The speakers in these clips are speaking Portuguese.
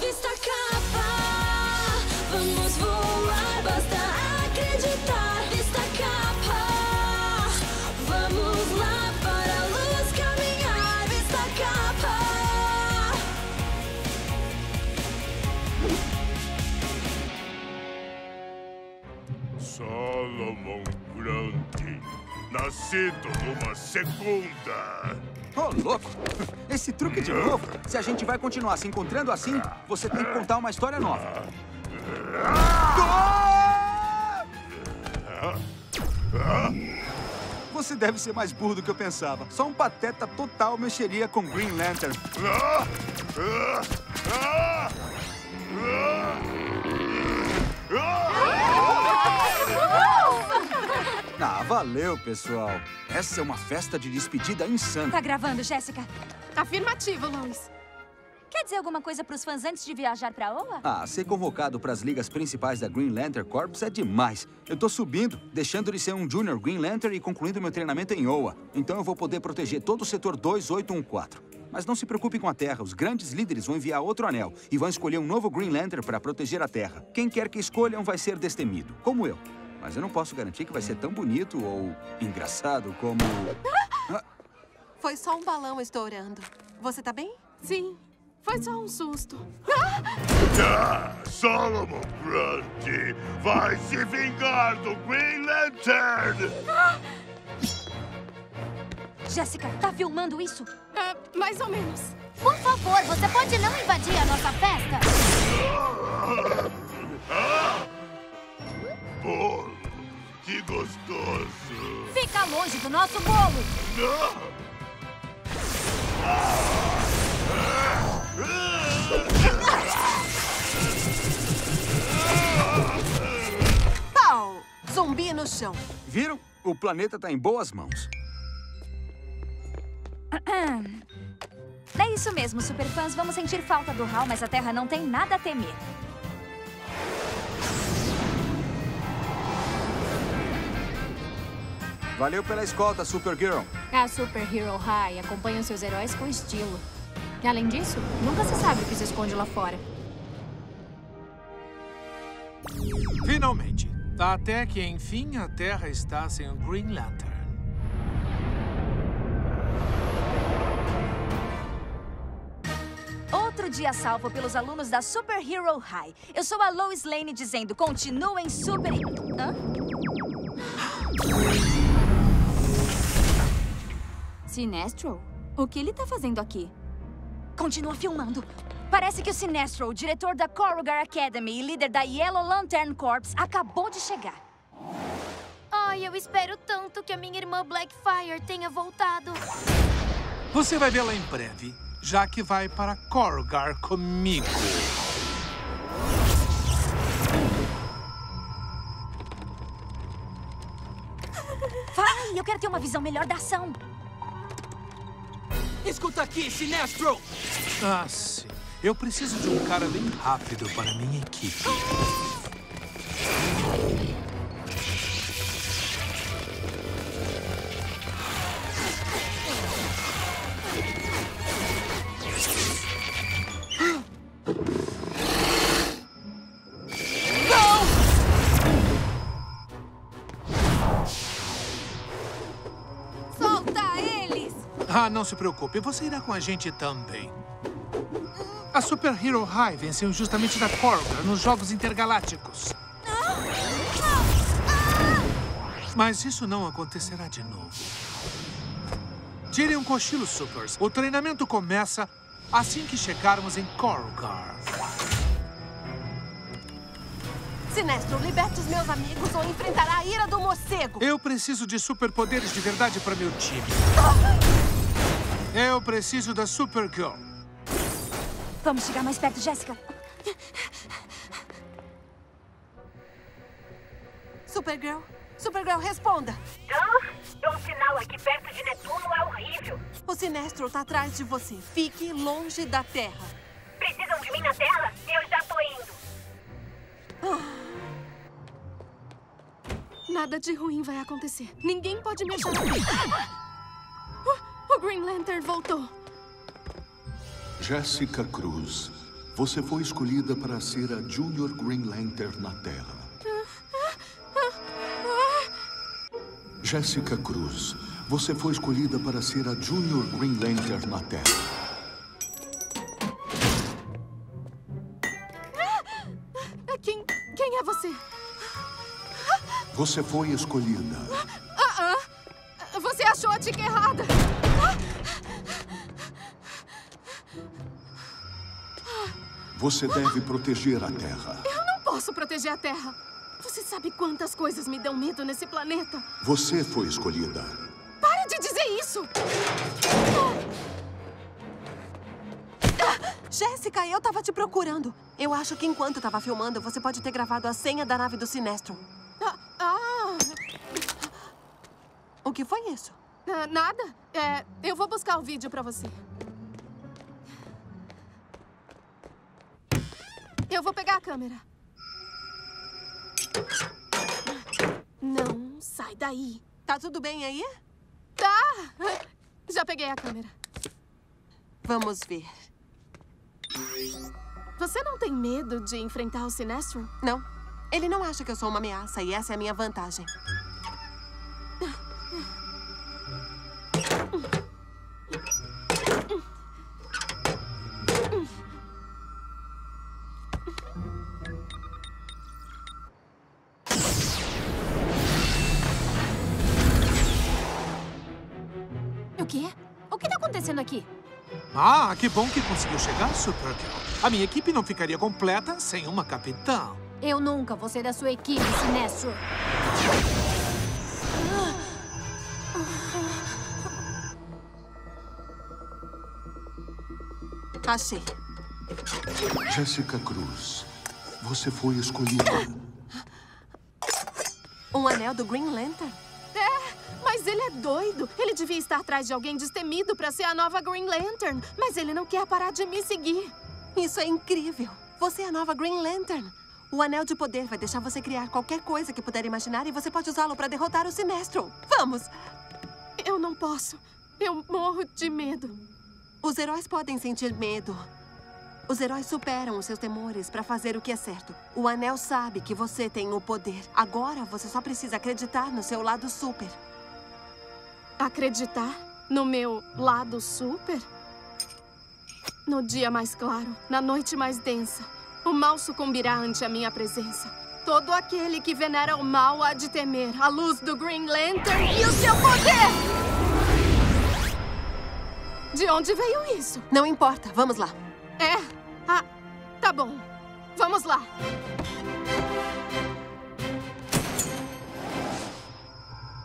Vista capa, vamos voar, basta acreditar. Vista capa, vamos lá para a luz caminhar. Vista capa. Solomon Grant, nascido numa segunda. Ô, louco! Esse truque de novo? Se a gente vai continuar se encontrando assim, você tem que contar uma história nova. Você deve ser mais burro do que eu pensava. Só um pateta total mexeria com Green Lantern. Ah, valeu, pessoal. Essa é uma festa de despedida insana. Tá gravando, Jéssica? Afirmativo, Lois. Quer dizer alguma coisa pros fãs antes de viajar pra Oa? Ah, ser convocado para as ligas principais da Green Lantern Corps é demais. Eu tô subindo, deixando de ser um Junior Green Lantern e concluindo meu treinamento em Oa. Então eu vou poder proteger todo o setor 2814. Mas não se preocupe com a Terra, os grandes líderes vão enviar outro anel e vão escolher um novo Green Lantern para proteger a Terra. Quem quer que escolham vai ser destemido, como eu. Mas eu não posso garantir que vai ser tão bonito ou engraçado como... Foi só um balão estourando. Você tá bem? Sim, foi só um susto. Ah, Solomon Grant vai se vingar do Green Lantern! Jéssica, tá filmando isso? É, mais ou menos. Por favor, você pode não invadir a nossa festa? Bolo, que gostoso! Fica longe do nosso bolo! Pau! Zumbi no chão. Viram? O planeta tá em boas mãos. É isso mesmo, superfãs. Vamos sentir falta do Hal, mas a Terra não tem nada a temer. Valeu pela escolta, Supergirl. A Super Hero High acompanha seus heróis com estilo. E, além disso, nunca se sabe o que se esconde lá fora. Finalmente. Até que, enfim, a Terra está sem o Green Lantern. Outro dia salvo pelos alunos da Super Hero High. Eu sou a Lois Lane dizendo, continuem super... Hã? Sinestro? O que ele tá fazendo aqui? Continua filmando. Parece que o Sinestro, o diretor da Corrugar Academy e líder da Yellow Lantern Corps, acabou de chegar. Ai, eu espero tanto que a minha irmã Blackfire tenha voltado. Você vai vê-la em breve, já que vai para Corgar comigo. Vai, eu quero ter uma visão melhor da ação. Escuta aqui, Sinestro! Ah, sim. Eu preciso de um cara bem rápido para minha equipe. Ah, não se preocupe, você irá com a gente também. A Super Hero High venceu justamente da Corgar nos Jogos Intergalácticos. Mas isso não acontecerá de novo. Tirem um cochilo, Supers. O treinamento começa assim que chegarmos em Corgar. Sinestro, liberte os meus amigos ou enfrentará a ira do morcego. Eu preciso de superpoderes de verdade para meu time. Eu preciso da Supergirl. Vamos chegar mais perto, Jéssica. Supergirl, Supergirl, responda. Hã? O sinal aqui perto de Netuno é horrível. O Sinestro tá atrás de você. Fique longe da Terra. Precisam de mim na Terra? Eu já tô indo. Nada de ruim vai acontecer. Ninguém pode me achar Green Lantern voltou. Jéssica Cruz, Você foi escolhida para ser a Junior Green Lantern na Terra. Jéssica Cruz, você foi escolhida para ser a Junior Green Lantern na Terra. Ah, Quem, quem é você? Você foi escolhida. Ah, ah. Você achou a tica errada. Você deve proteger a Terra. Eu não posso proteger a Terra. Você sabe quantas coisas me dão medo nesse planeta? Você foi escolhida. Para de dizer isso! Jéssica, eu tava te procurando. Eu acho que enquanto tava filmando, você pode ter gravado a senha da nave do Sinestro. Ah, ah, O que foi isso? ah, nada. É, eu vou buscar o vídeo pra você. Eu vou pegar a câmera. Não, sai daí. Tá tudo bem aí? Tá! Já peguei a câmera. Vamos ver. Você não tem medo de enfrentar o Sinestro? Não. Ele não acha que eu sou uma ameaça e essa é a minha vantagem. Acontecendo aqui? Ah, que bom que conseguiu chegar, Supergirl. A minha equipe não ficaria completa sem uma capitã. Eu nunca vou ser da sua equipe, Sinestro. Achei. Jéssica Cruz, você foi escolhida. Um anel do Green Lantern? Mas ele é doido. Ele devia estar atrás de alguém destemido pra ser a nova Green Lantern. Mas ele não quer parar de me seguir. Isso é incrível. Você é a nova Green Lantern. O anel de poder vai deixar você criar qualquer coisa que puder imaginar e você pode usá-lo para derrotar o Sinestro. Vamos! Eu não posso. Eu morro de medo. Os heróis podem sentir medo. Os heróis superam os seus temores para fazer o que é certo. O anel sabe que você tem o poder. Agora você só precisa acreditar no seu lado super. Acreditar no meu lado super? No dia mais claro, na noite mais densa, o mal sucumbirá ante a minha presença. Todo aquele que venera o mal há de temer a luz do Green Lantern e o seu poder! De onde veio isso? Não importa, vamos lá. É? Ah, tá bom. Vamos lá.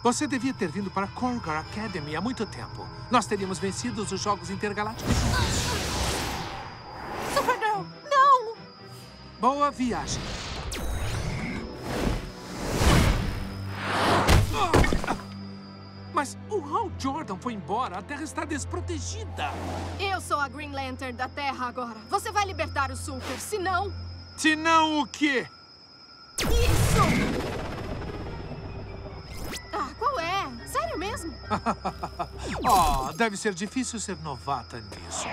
Você devia ter vindo para Korgar Academy há muito tempo. Nós teríamos vencido os Jogos Intergalácticos. Supergirl, não! Boa viagem. Mas o Hal Jordan foi embora. A Terra está desprotegida. Eu sou a Green Lantern da Terra agora. Você vai libertar o Super, senão... Se não, o quê? Isso! Ah, qual é? Sério mesmo? oh, deve ser difícil ser novata nisso.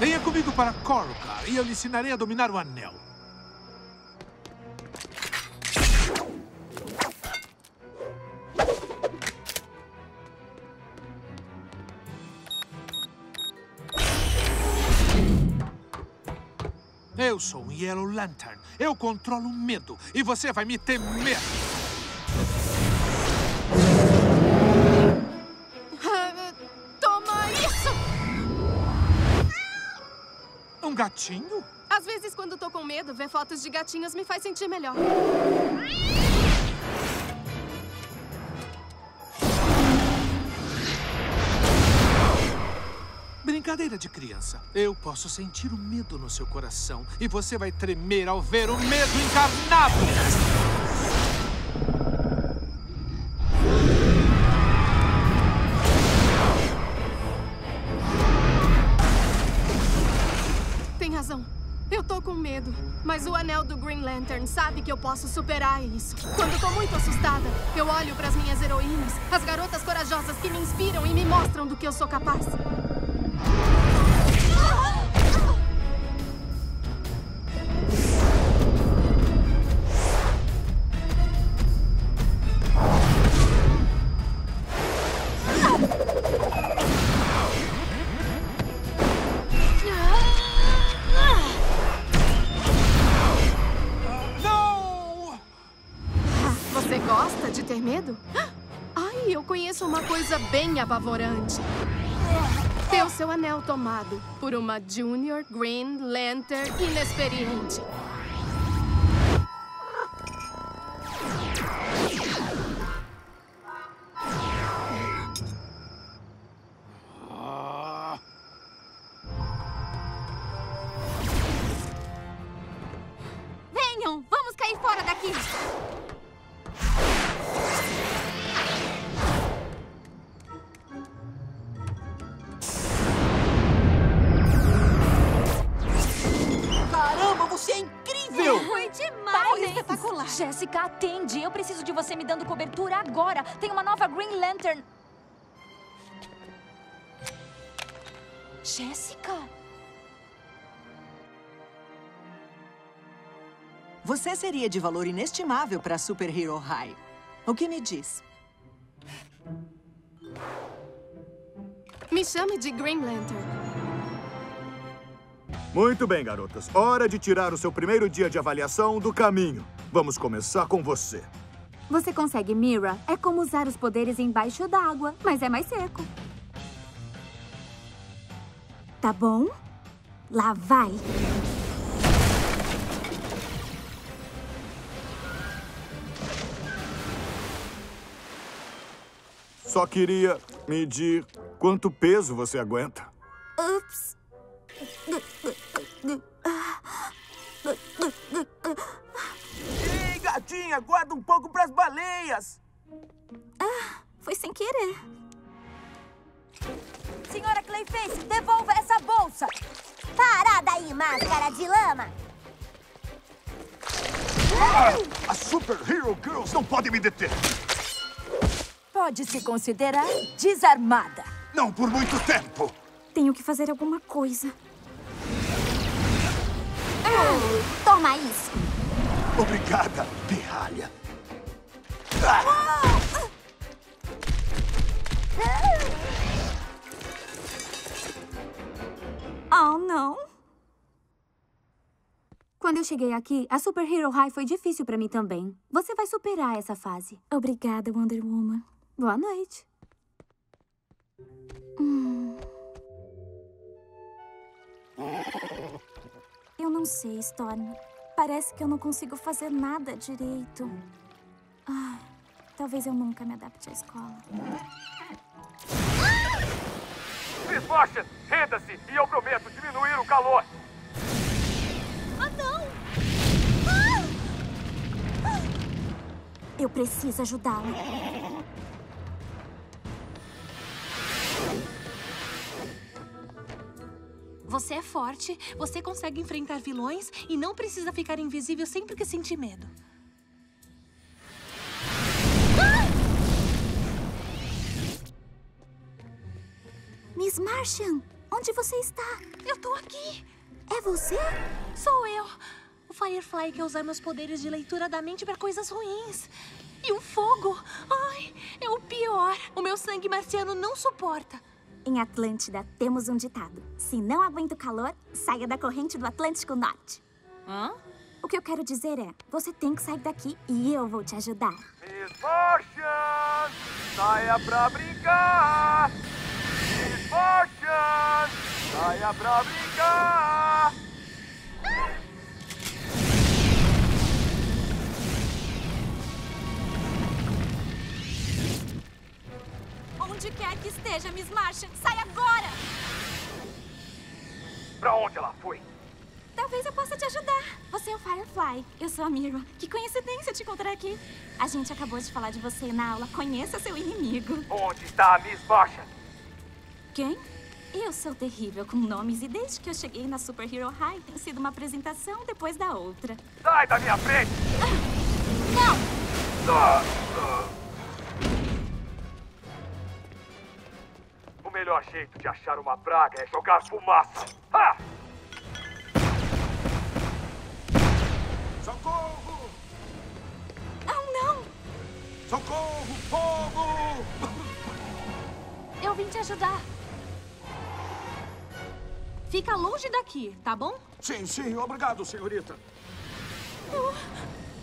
Venha comigo para Korgar e eu lhe ensinarei a dominar o anel. Eu sou um Yellow Lantern. Eu controlo o medo e você vai me temer. Gatinho? Às vezes, quando tô com medo, ver fotos de gatinhos me faz sentir melhor. Brincadeira de criança. Eu posso sentir o medo no seu coração e você vai tremer ao ver o medo encarnado. Green Lantern sabe que eu posso superar isso. Quando tô muito assustada, eu olho pras minhas heroínas, as garotas corajosas que me inspiram e me mostram do que eu sou capaz. Coisa bem apavorante. Ter o seu anel tomado por uma Junior Green Lantern inexperiente. Atende. Eu preciso de você me dando cobertura agora. Tem uma nova Green Lantern. Jéssica? Você seria de valor inestimável para Super Hero High. O que me diz? Me chame de Green Lantern. Muito bem, garotas. Hora de tirar o seu primeiro dia de avaliação do caminho. Vamos começar com você. Você consegue, Mira? É como usar os poderes embaixo d'água, mas é mais seco. Tá bom? Lá vai. Só queria medir quanto peso você aguenta. Ups. Ei, gatinha, guarda um pouco pras baleias! Ah, foi sem querer. Senhora Clayface, devolva essa bolsa! Parada aí, máscara de lama! As Super Hero Girls não podem me deter! Pode se considerar desarmada. Não por muito tempo! Tenho que fazer alguma coisa. Toma isso! Obrigada, pirralha. Oh, não. Quando eu cheguei aqui, a Super Hero High foi difícil pra mim também. Você vai superar essa fase. Obrigada, Wonder Woman. Boa noite. Hum. Eu não sei, Storm. Parece que eu não consigo fazer nada direito. Ah, talvez eu nunca me adapte à escola. Miss Martian, renda-se e eu prometo diminuir o calor. Ah, não! Eu preciso ajudá-lo. Você é forte, você consegue enfrentar vilões e não precisa ficar invisível sempre que sentir medo. Miss Martian, onde você está? Eu tô aqui. É você? Sou eu. O Firefly quer usar meus poderes de leitura da mente pra coisas ruins. E o fogo? Ai, é o pior. O meu sangue marciano não suporta. Em Atlântida, temos um ditado. Se não aguenta o calor, saia da corrente do Atlântico Norte. Hã? O que eu quero dizer é, você tem que sair daqui e eu vou te ajudar. Miss Martian, saia pra brincar. Miss Martian, saia pra brincar. Onde quer que esteja, Miss Martian, sai agora! Pra onde ela foi? Talvez eu possa te ajudar. Você é o Firefly. Eu sou a Mira. Que coincidência te encontrar aqui. A gente acabou de falar de você na aula. Conheça seu inimigo. Onde está a Miss Martian? Quem? Eu sou terrível com nomes e desde que eu cheguei na Super Hero High tem sido uma apresentação depois da outra. Sai da minha frente! Não! Ah, ah. Melhor jeito de achar uma praga é jogar fumaça. Ah! Socorro! Oh, não! Socorro! Fogo! Eu vim te ajudar. Fica longe daqui, tá bom? Sim, sim, obrigado, senhorita.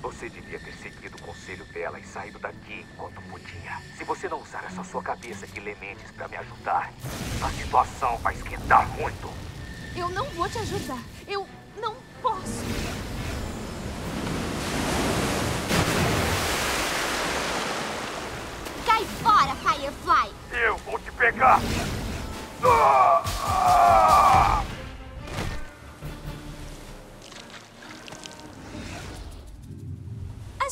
Você devia ter seguido o conselho dela e saído daqui enquanto podia. Se você não usar essa sua cabeça de lementes pra me ajudar, a situação vai esquentar muito. Eu não vou te ajudar. Eu não posso. Cai fora, Firefly! Eu vou te pegar! Ah!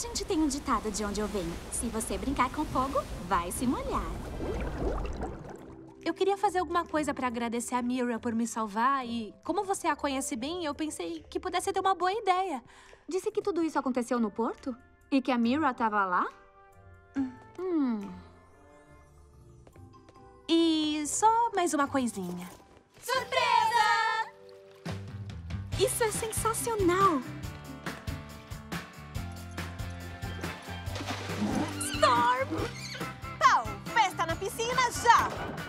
Gente tem um ditado de onde eu venho. Se você brincar com fogo, vai se molhar. Eu queria fazer alguma coisa pra agradecer a Mira por me salvar e, como você a conhece bem, eu pensei que pudesse ter uma boa ideia. Disse que tudo isso aconteceu no porto? E que a Mira tava lá? Hum. E só mais uma coisinha. Surpresa! Isso é sensacional! Storm! Pau, festa na piscina já!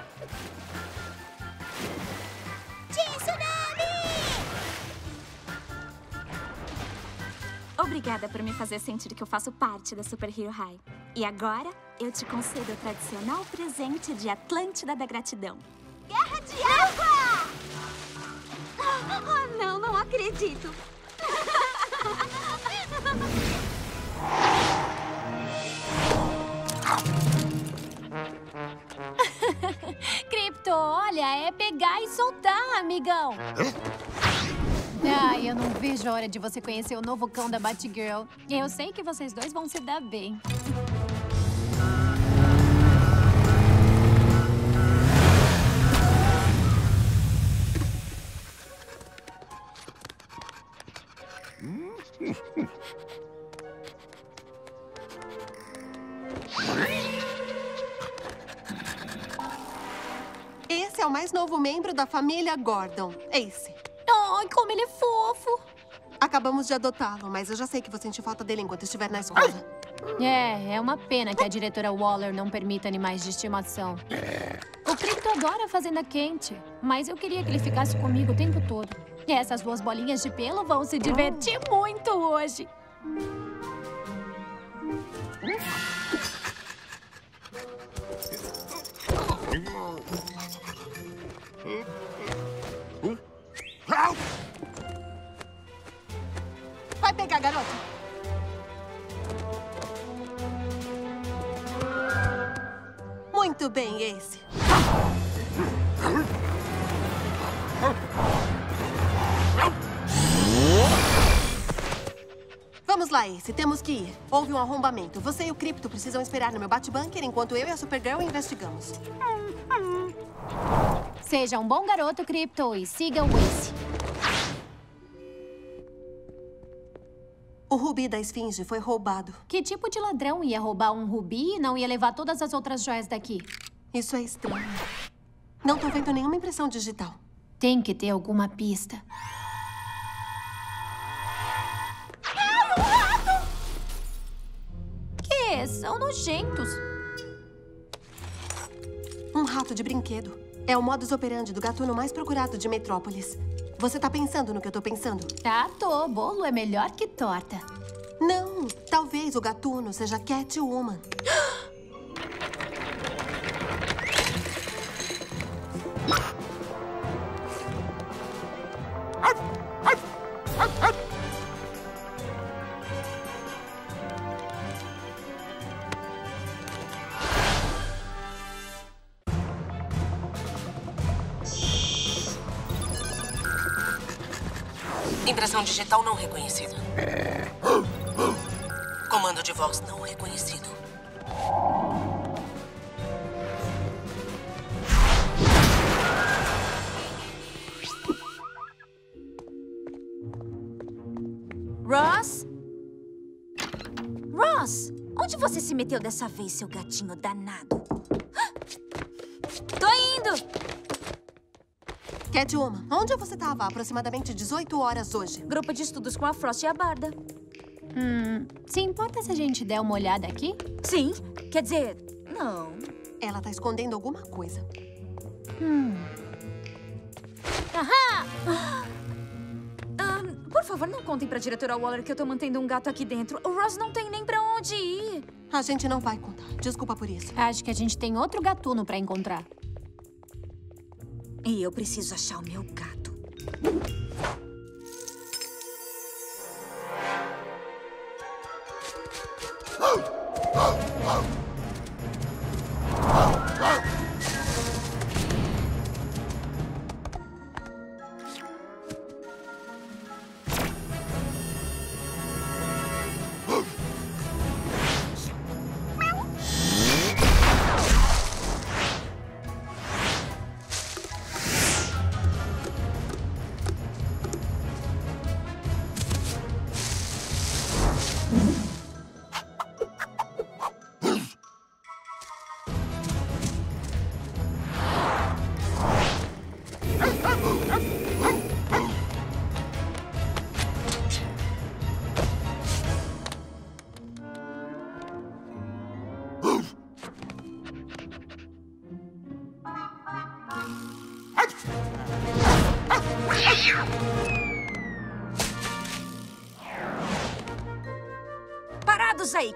Obrigada por me fazer sentir que eu faço parte da Super Hero High. E agora, eu te concedo o tradicional presente de Atlântida da Gratidão. Guerra de água! Oh, não, não acredito. Cripto, olha, é pegar e soltar, amigão. Ai, eu não vejo a hora de você conhecer o novo cão da Batgirl. Eu sei que vocês dois vão se dar bem. Esse é o mais novo membro da família Gordon, Ace. Ai, como ele é fofo! Acabamos de adotá-lo, mas eu já sei que vou sentir falta dele enquanto estiver na escola. É, é uma pena que a diretora Waller não permita animais de estimação. O Cripto adora a fazenda quente, mas eu queria que ele ficasse comigo o tempo todo. E essas duas bolinhas de pelo vão se divertir muito hoje. Vai pegar, garota! Muito bem, Ace. Vamos lá, Ace. Temos que ir. Houve um arrombamento. Você e o Cripto precisam esperar no meu bate-bunker enquanto eu e a Supergirl investigamos. Seja um bom garoto, Cripto, e siga o Ace. O rubi da esfinge foi roubado. Que tipo de ladrão ia roubar um rubi e não ia levar todas as outras joias daqui? Isso é estranho. Não tô vendo nenhuma impressão digital. Tem que ter alguma pista. Que? São nojentos. Um rato de brinquedo. É o modus operandi do gatuno mais procurado de Metrópolis. Você tá pensando no que eu tô pensando? Tá, tô. Bolo é melhor que torta. Não, talvez o gatuno seja Catwoman. Impressão digital não reconhecida. Comando de voz não reconhecido. Ross? Ross, onde você se meteu dessa vez, seu gatinho danado? Catwoman, onde você tava há aproximadamente 18 horas hoje? Grupo de estudos com a Frost e a Barda. Hum, se importa se a gente der uma olhada aqui? Sim, quer dizer, não. Ela tá escondendo alguma coisa. Hum. Aham! Ahn, por favor, não contem pra diretora Waller que eu tô mantendo um gato aqui dentro. O Ross não tem nem pra onde ir. A gente não vai contar. Desculpa por isso. Acho que a gente tem outro gatuno pra encontrar. E eu preciso achar o meu gato.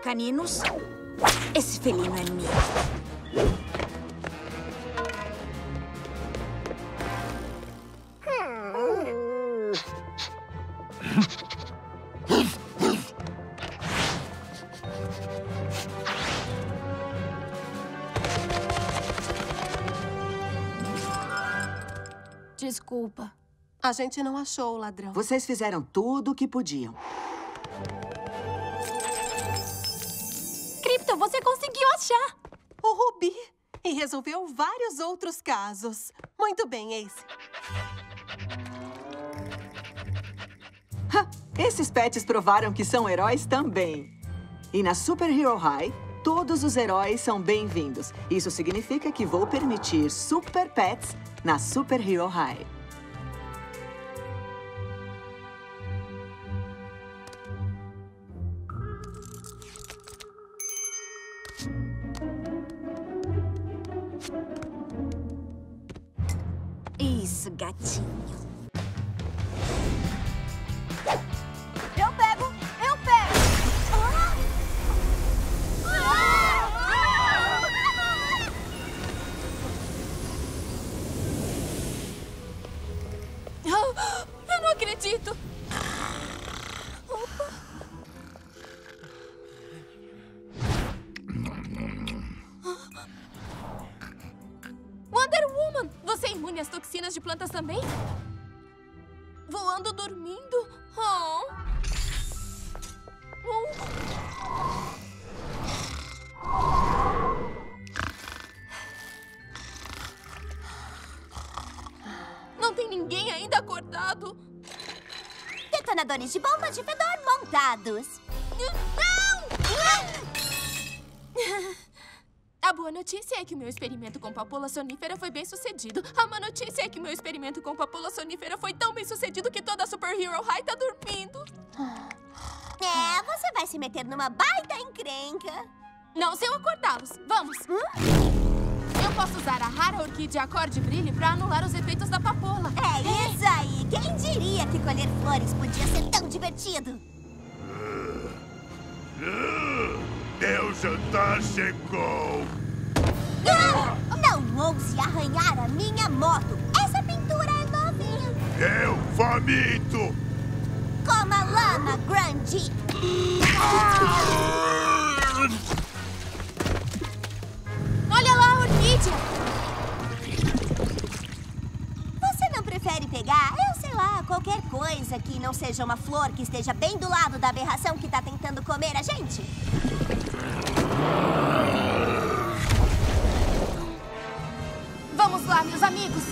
Caninos. Esse felino é meu. Desculpa. A gente não achou o ladrão. Vocês fizeram tudo o que podiam. O Rubi. E resolveu vários outros casos. Muito bem, Ace. Ha! Esses pets provaram que são heróis também. E na Super Hero High, todos os heróis são bem-vindos. Isso significa que vou permitir Super Pets na Super Hero High. Montados. A boa notícia é que o meu experimento com papoula sonífera foi bem sucedido. A má notícia é que o meu experimento com papoula sonífera foi tão bem sucedido que toda a Super Hero High tá dormindo. É, você vai se meter numa baita encrenca. Não se eu acordá-los. Vamos. Eu posso usar a rara orquídea acorde brilhe pra anular os efeitos da papoula. É isso aí. Quem diria que colher flores podia ser tão divertido? Jantar chegou! Não ouse arranhar a minha moto. Essa pintura é novinha. Eu vomito! Coma lama, Grande. Olha lá a orquídea. Você não prefere pegar, eu sei lá, qualquer coisa que não seja uma flor que esteja bem do lado da aberração que tá tentando comer a gente? Vamos lá, meus amigos.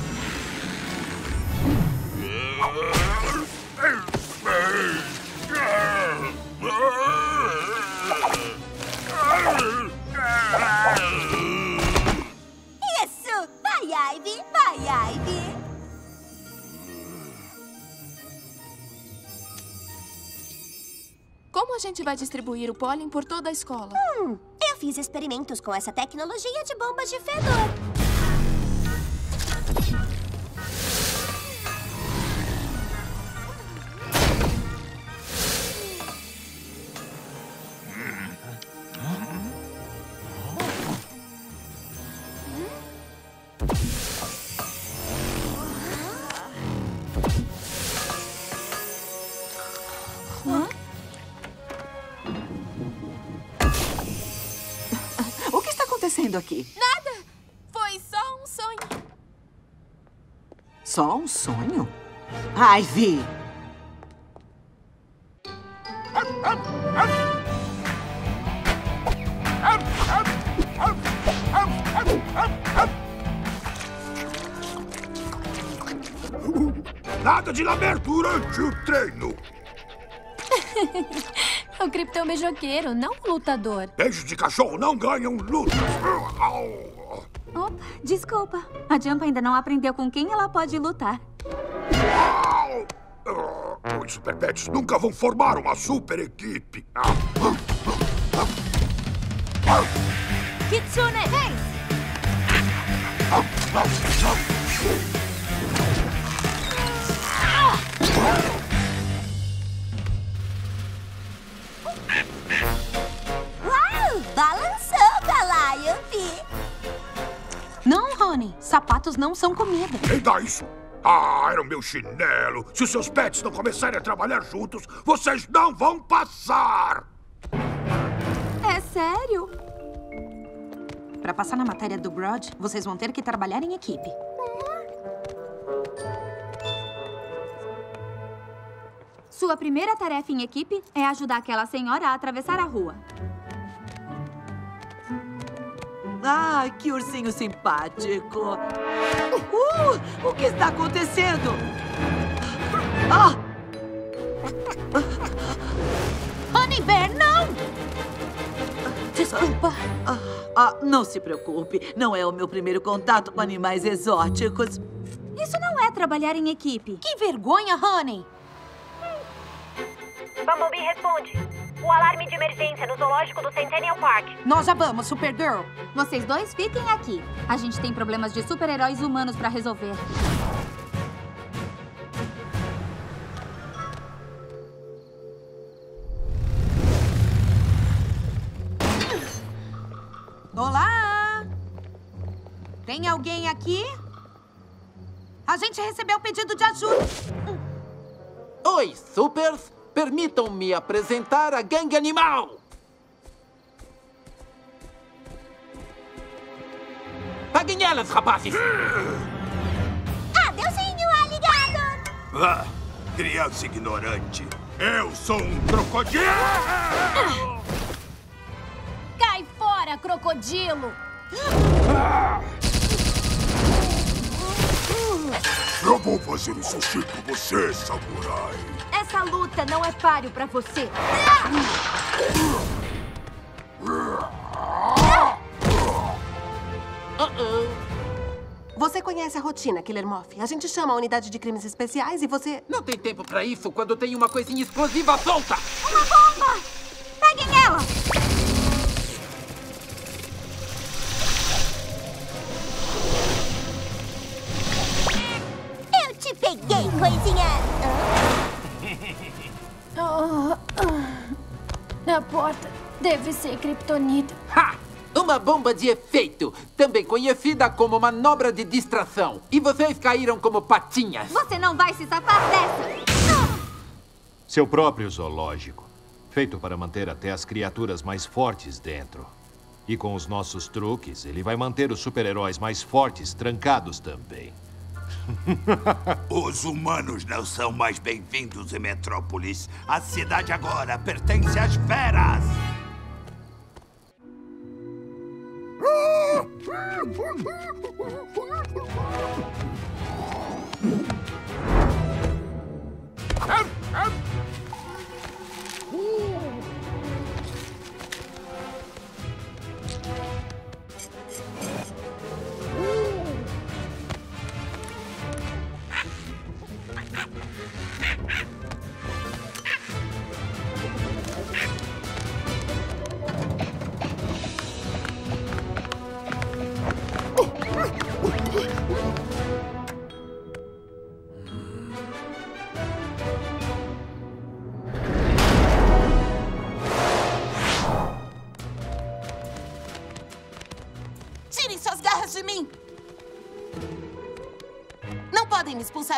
Isso! Vai, Ivy! Vai, Ivy! Como a gente vai distribuir o pólen por toda a escola? Hum, fiz experimentos com essa tecnologia de bombas de fedor. Fazendo aqui? Nada! Foi só um sonho. Só um sonho? Ivy! Nada de lamer durante o treino. O Krypto um beijoqueiro, não um lutador. Beijos de cachorro não ganham lutas. Opa, desculpa. A Jump ainda não aprendeu com quem ela pode lutar. Os Super Pets nunca vão formar uma super equipe. Kitsune, vem! Uau! Rony. Sapatos não são comida. Quem dá isso? Ah, era o meu chinelo. Se os seus pets não começarem a trabalhar juntos, vocês não vão passar! É sério? Para passar na matéria do Broad, vocês vão ter que trabalhar em equipe. Sua primeira tarefa em equipe é ajudar aquela senhora a atravessar a rua. Ai, que ursinho simpático. Uh, o que está acontecendo? Ah! Honey Bear, não! Desculpa. Ah, ah, não se preocupe. Não é o meu primeiro contato com animais exóticos. Isso não é trabalhar em equipe. Que vergonha, Honey! Bumblebee responde. O alarme de emergência no zoológico do Centennial Park. Nós já vamos, Supergirl. Vocês dois fiquem aqui. A gente tem problemas de super-heróis humanos pra resolver. Olá! Tem alguém aqui? A gente recebeu pedido de ajuda. Oi, Supers! Permitam-me apresentar a Gangue Animal! Paguem elas, rapazes! Adeusinho, alligator! Ah, criança ignorante. Eu sou um crocodilo! Cai fora, crocodilo! Eu vou fazer um sushi com você, samurai. Essa luta não é páreo pra você. Você conhece a rotina, Killer Moth. A gente chama a unidade de crimes especiais e você... Não tem tempo pra isso quando tem uma coisinha explosiva solta! Uma bomba! Deve ser kryptonita. Ha! Uma bomba de efeito, também conhecida como manobra de distração. E vocês caíram como patinhas. Você não vai se safar dessa! Seu próprio zoológico. Feito para manter até as criaturas mais fortes dentro. E com os nossos truques, ele vai manter os super-heróis mais fortes trancados também. Os humanos não são mais bem-vindos em Metrópolis. A cidade agora pertence às feras. Tirem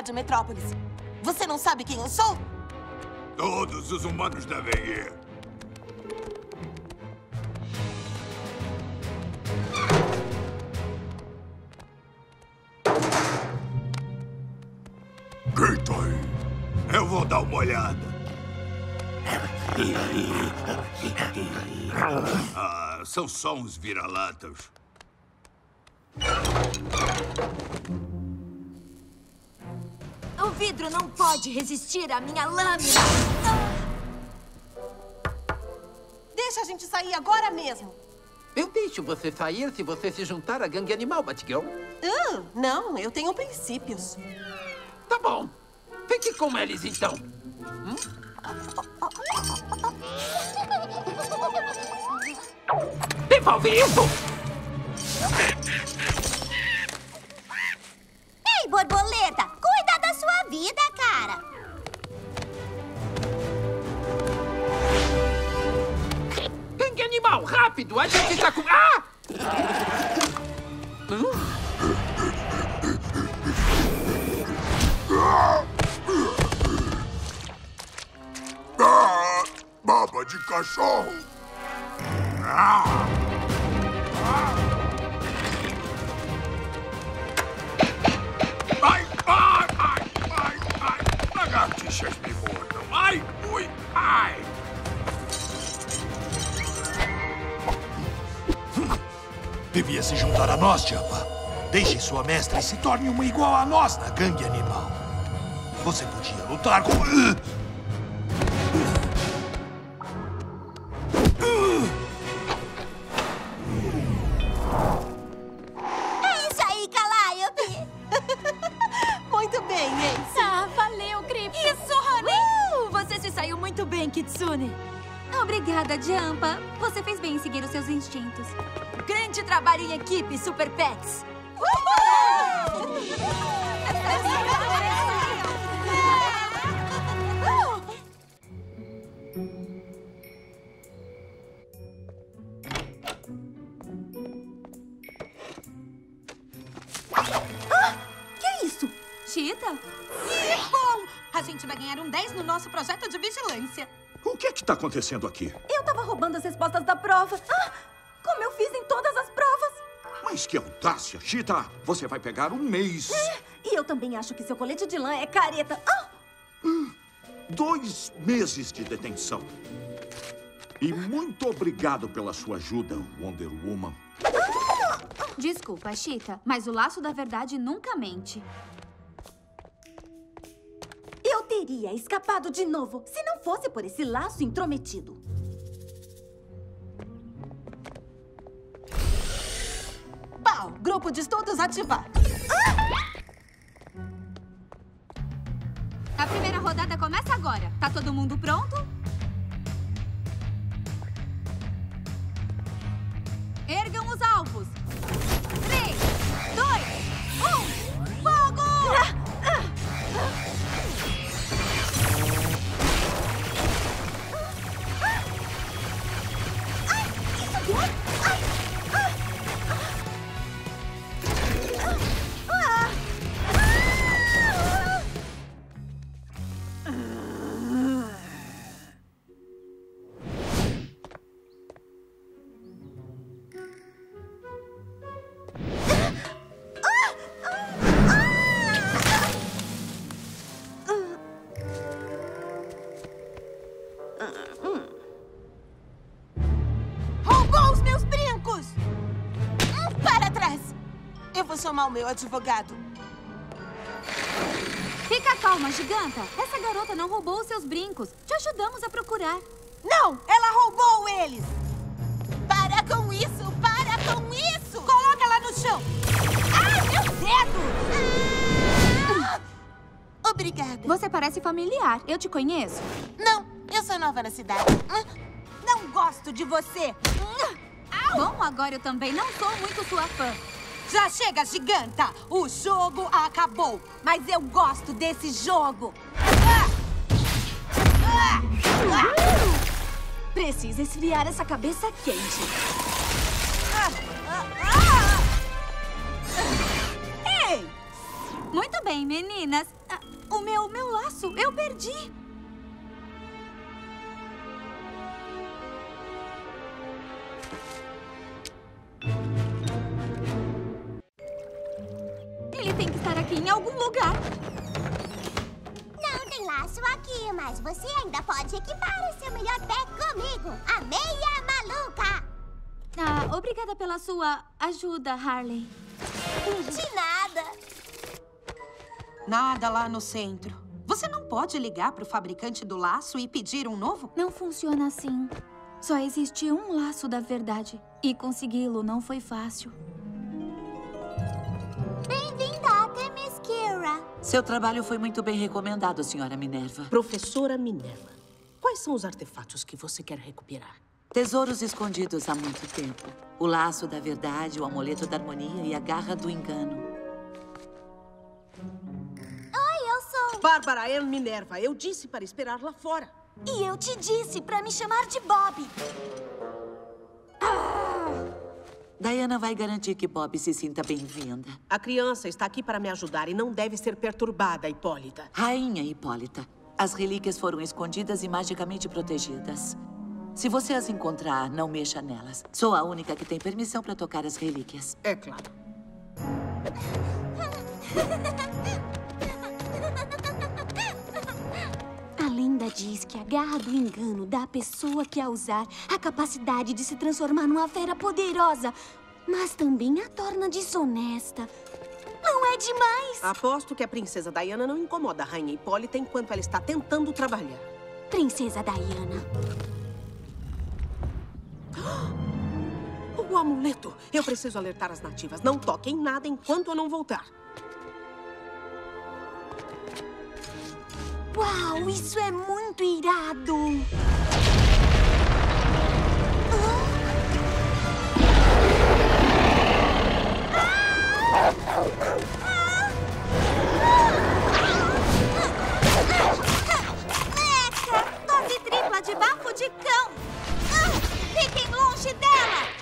de Metrópolis. Você não sabe quem eu sou? Todos os humanos devem ir. Gator, eu vou dar uma olhada. Ah, são só uns vira-latas. O vidro não pode resistir à minha lâmina. Deixa a gente sair agora mesmo. Eu deixo você sair se você se juntar à gangue animal, Batgirl. Ah, não, eu tenho princípios. Tá bom. Fique com eles, então. Hum? Devolve isso! Rápido! A gente está com... Ah! Ah, baba de cachorro. Ah. Ai, ai, ai, ai, ai. Lagartixas me mordam. Ai, ui, ai. Devia se juntar a nós, Jamba. Deixe sua mestra e se torne uma igual a nós na gangue animal. Você podia lutar com... Em equipe, Super Pets. Que é isso? Cheetah? Bom, a gente vai ganhar um 10 no nosso projeto de vigilância. O que é que está acontecendo aqui? Eu tava roubando as respostas da prova. Ah, Mas que audácia, Chita! Você vai pegar um mês. E eu também acho que seu colete de lã é careta. Ah, Dois meses de detenção. E muito obrigado pela sua ajuda, Wonder Woman. Desculpa, Chita, mas o laço da verdade nunca mente. Eu teria escapado de novo se não fosse por esse laço intrometido. Grupo de estudos ativar. A primeira rodada começa agora. Tá todo mundo pronto? Chamar o meu advogado. Fica calma, giganta. Essa garota não roubou os seus brincos. Te ajudamos a procurar. Não! Ela roubou eles! Para com isso! Para com isso! Coloca ela no chão! Ai, meu dedo! Ah! Obrigada. Você parece familiar. Eu te conheço? Não, eu sou nova na cidade. Não gosto de você! Bom, agora eu também não sou muito sua fã. Já chega, giganta! O jogo acabou, mas eu gosto desse jogo. Precisa esfriar essa cabeça quente. Ei! Muito bem, meninas. Ah, O meu, meu laço, eu perdi. Tem que estar aqui em algum lugar. Não tem laço aqui, mas você ainda pode equipar o seu melhor pé comigo, a meia maluca. Ah, obrigada pela sua ajuda, Harley. De nada. Nada lá no centro. Você não pode ligar para o fabricante do laço e pedir um novo? Não funciona assim. Só existe um laço da verdade. E consegui-lo não foi fácil. Seu trabalho foi muito bem recomendado, senhora Minerva. Professora Minerva, quais são os artefatos que você quer recuperar? Tesouros escondidos há muito tempo. O laço da verdade, o amuleto da harmonia e a garra do engano. Oi, eu sou... Bárbara Ann Minerva, eu disse para esperar lá fora. E eu te disse para me chamar de Bob. Diana vai garantir que Bob se sinta bem-vinda. A criança está aqui para me ajudar e não deve ser perturbada, Hipólita. Rainha Hipólita, as relíquias foram escondidas e magicamente protegidas. Se você as encontrar, não mexa nelas. Sou a única que tem permissão para tocar as relíquias. É claro. A lenda diz que a garra do engano dá à pessoa que a usar a capacidade de se transformar numa fera poderosa, mas também a torna desonesta. Não é demais? Aposto que a princesa Diana não incomoda a rainha Hipólita enquanto ela está tentando trabalhar. Princesa Diana. O amuleto! Eu preciso alertar as nativas. Não toquem nada enquanto eu não voltar. Uau, isso é muito irado! Meca, dose tripla de bafo de cão. Ah, Fiquem longe dela.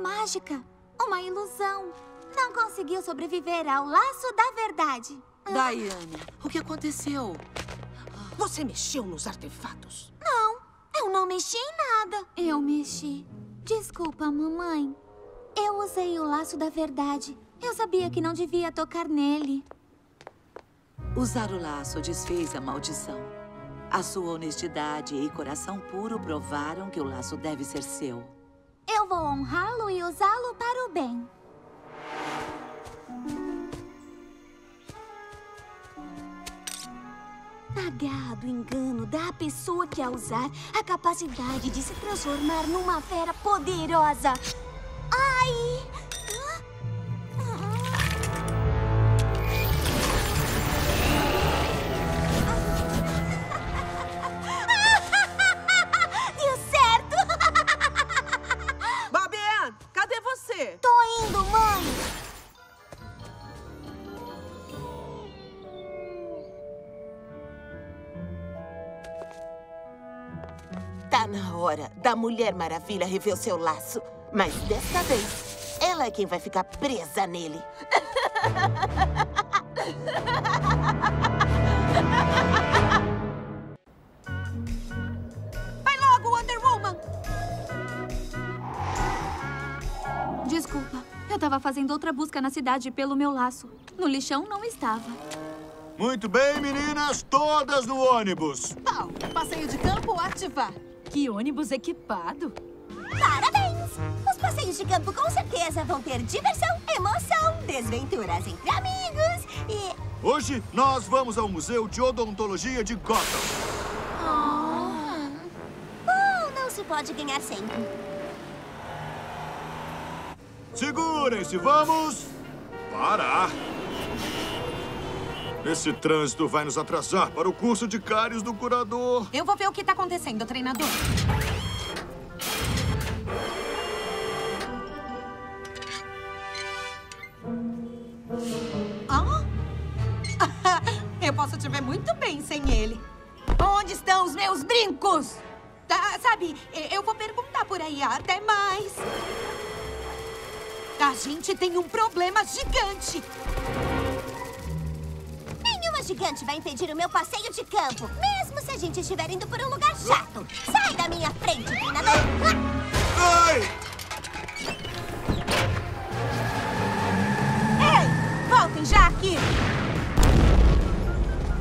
Mágica. Uma ilusão. Não conseguiu sobreviver ao laço da verdade. Diana, o que aconteceu? Você mexeu nos artefatos? Não, eu não mexi em nada. Eu mexi. Desculpa, mamãe. Eu usei o laço da verdade. Eu sabia que não devia tocar nele. Usar o laço desfez a maldição. A sua honestidade e coração puro provaram que o laço deve ser seu. Eu vou honrá-lo e usá-lo para o bem. A garra do engano à pessoa que a usar a capacidade de se transformar numa fera poderosa. Ai! Mãe! Tá na hora da Mulher Maravilha rever o seu laço. Mas desta vez, ela é quem vai ficar presa nele. Desculpa, eu tava fazendo outra busca na cidade pelo meu laço. No lixão não estava. Muito bem, meninas, todas no ônibus. Pau, passeio de campo ativar. Que ônibus equipado. Parabéns! Os passeios de campo com certeza vão ter diversão, emoção, desventuras entre amigos e... Hoje, nós vamos ao Museu de Odontologia de Gotham. Bom, não se pode ganhar sempre. Segurem-se, vamos parar. Esse trânsito vai nos atrasar para o curso de cáries do curador. Eu vou ver o que tá acontecendo, treinador. Ah? Eu posso te ver muito bem sem ele. Onde estão os meus brincos? Tá, sabe, eu vou perguntar por aí. Até mais. A gente tem um problema gigante. gigante vai impedir o meu passeio de campo. Mesmo se a gente estiver indo por um lugar chato. Sai da minha frente, treinador. Ai! Ei, voltem já aqui.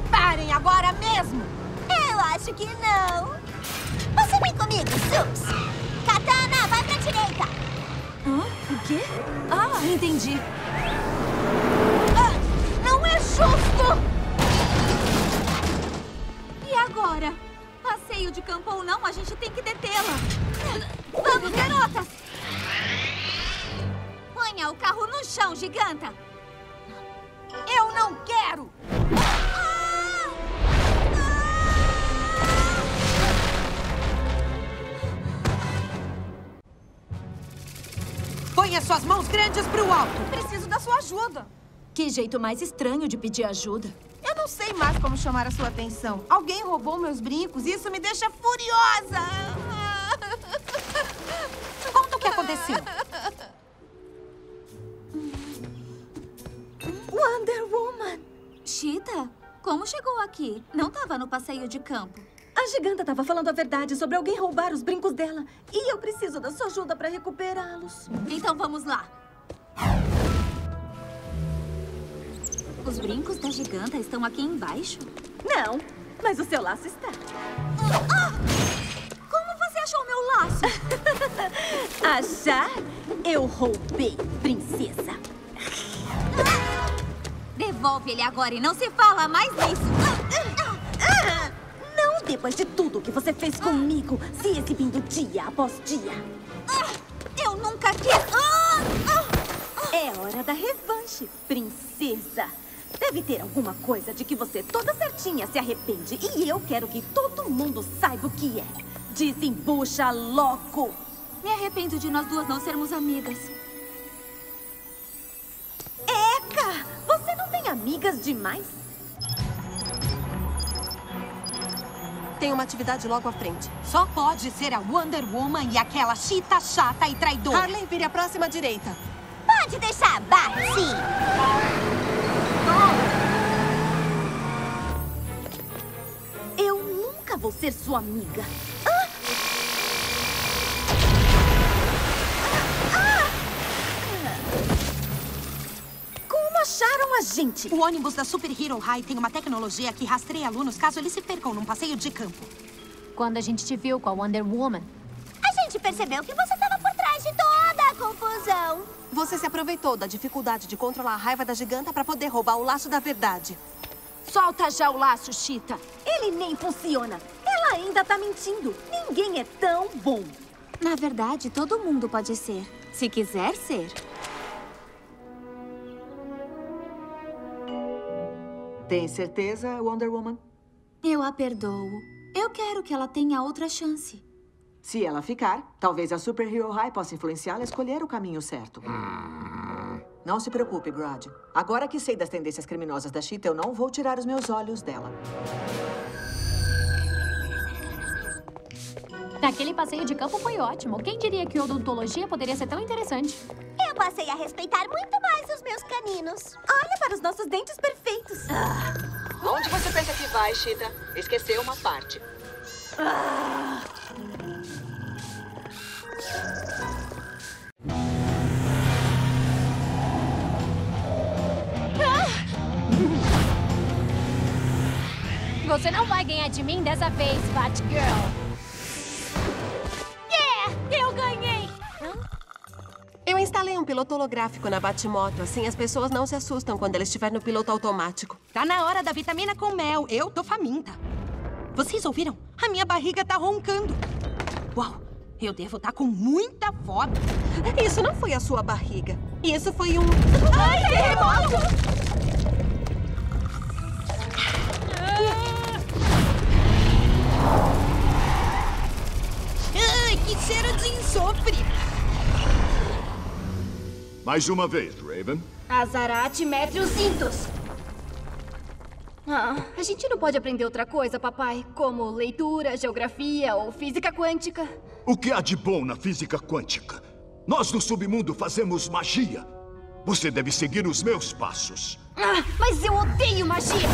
Parem agora mesmo. Eu acho que não. Você vem comigo, Sups. Katana, vai pra direita. Hã? O quê? Ah, entendi. Ah, não é justo! E agora? Passeio de campo ou não, a gente tem que detê-la. Vamos, garotas! Ponha o carro no chão, giganta! Eu não quero! Suas mãos grandes pro alto! Preciso da sua ajuda. Que jeito mais estranho de pedir ajuda. Eu não sei mais como chamar a sua atenção. Alguém roubou meus brincos e isso me deixa furiosa! Conta o que aconteceu. Wonder Woman! Cheetah, como chegou aqui? Não estava no passeio de campo. A giganta estava falando a verdade sobre alguém roubar os brincos dela. E eu preciso da sua ajuda para recuperá-los. Então vamos lá. Os brincos da giganta estão aqui embaixo? Não, mas o seu laço está. Ah! Como você achou meu laço? Achar? Eu roubei, princesa. Devolve ele agora e não se fala mais nisso. Não depois de tudo que você fez comigo, se exibindo dia após dia. Eu nunca quis... É hora da revanche, princesa. Deve ter alguma coisa de que você toda certinha se arrepende. E eu quero que todo mundo saiba o que é. Desembucha logo. Me arrependo de nós duas não sermos amigas. Eca! Você não tem amigas demais? Tem uma atividade logo à frente. Só pode ser a Wonder Woman e aquela chita chata e traidora. Harley, vire a próxima direita. Pode deixar, Bate! Eu nunca vou ser sua amiga. Como acharam a gente? O ônibus da Super Hero High tem uma tecnologia que rastreia alunos caso eles se percam num passeio de campo. Quando a gente te viu com a Wonder Woman, A gente percebeu que você estava por trás de toda a confusão. Você se aproveitou da dificuldade de controlar a raiva da giganta para poder roubar o laço da verdade. Solta já o laço, Chita. Ele nem funciona. Ela ainda tá mentindo. Ninguém é tão bom. Na verdade, todo mundo pode ser. Se quiser ser. Tem certeza, Wonder Woman? Eu a perdoo. Eu quero que ela tenha outra chance. Se ela ficar, talvez a Super Hero High possa influenciá-la a escolher o caminho certo. Não se preocupe, Grodd. Agora que sei das tendências criminosas da Cheetah, eu não vou tirar os meus olhos dela. Aquele passeio de campo foi ótimo. Quem diria que odontologia poderia ser tão interessante? Eu passei a respeitar muito mais os meus caninos. Olha para os nossos dentes perfeitos. Onde você pensa que vai, Cheetah? Esqueceu uma parte. Você não vai ganhar de mim dessa vez, Batgirl. Eu instalei um piloto holográfico na Batmoto, assim as pessoas não se assustam quando ela estiver no piloto automático. Tá na hora da vitamina com mel. Eu tô faminta. Vocês ouviram? A minha barriga tá roncando. Uau! Eu devo estar com muita fome. Isso não foi a sua barriga. Isso foi um... Ai, terremoto! Ai, que cheiro de enxofre! Mais uma vez, Raven. Azarate, mete os cintos! Ah, a gente não pode aprender outra coisa, papai. Como leitura, geografia ou física quântica. O que há de bom na física quântica? Nós no submundo fazemos magia. Você deve seguir os meus passos. Ah, mas eu odeio magia!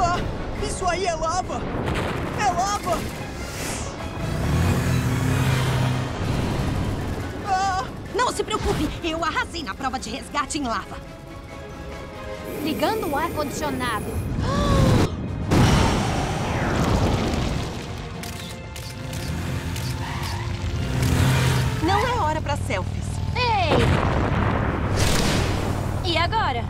Ah, isso aí é lava! É lava! Se preocupe, eu arrasei na prova de resgate em lava. Ligando o ar-condicionado. Não é hora para selfies. Ei! E agora?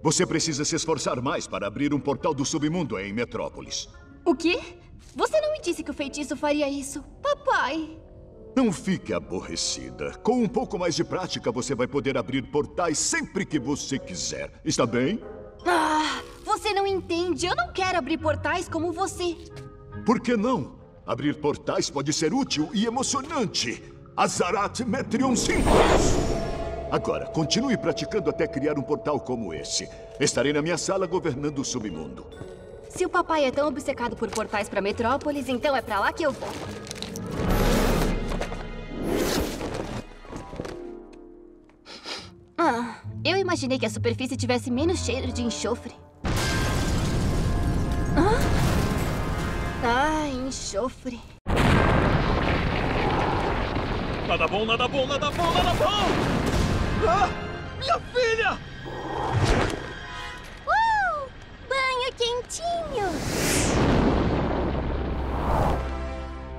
Você precisa se esforçar mais para abrir um portal do submundo em Metrópolis. O quê? Você não me disse que o feitiço faria isso. Papai! Não fique aborrecida. Com um pouco mais de prática, você vai poder abrir portais sempre que você quiser. Está bem? Ah, você não entende. Eu não quero abrir portais como você. Por que não? Abrir portais pode ser útil e emocionante. Azarat Metrion simples. Agora, continue praticando até criar um portal como esse. Estarei na minha sala governando o submundo. Se o papai é tão obcecado por portais para Metrópolis, então é para lá que eu vou. Ah, eu imaginei que a superfície tivesse menos cheiro de enxofre. Ah, ah enxofre. Nada bom, nada bom, nada bom, nada bom! Ah, minha filha! Banho quentinho!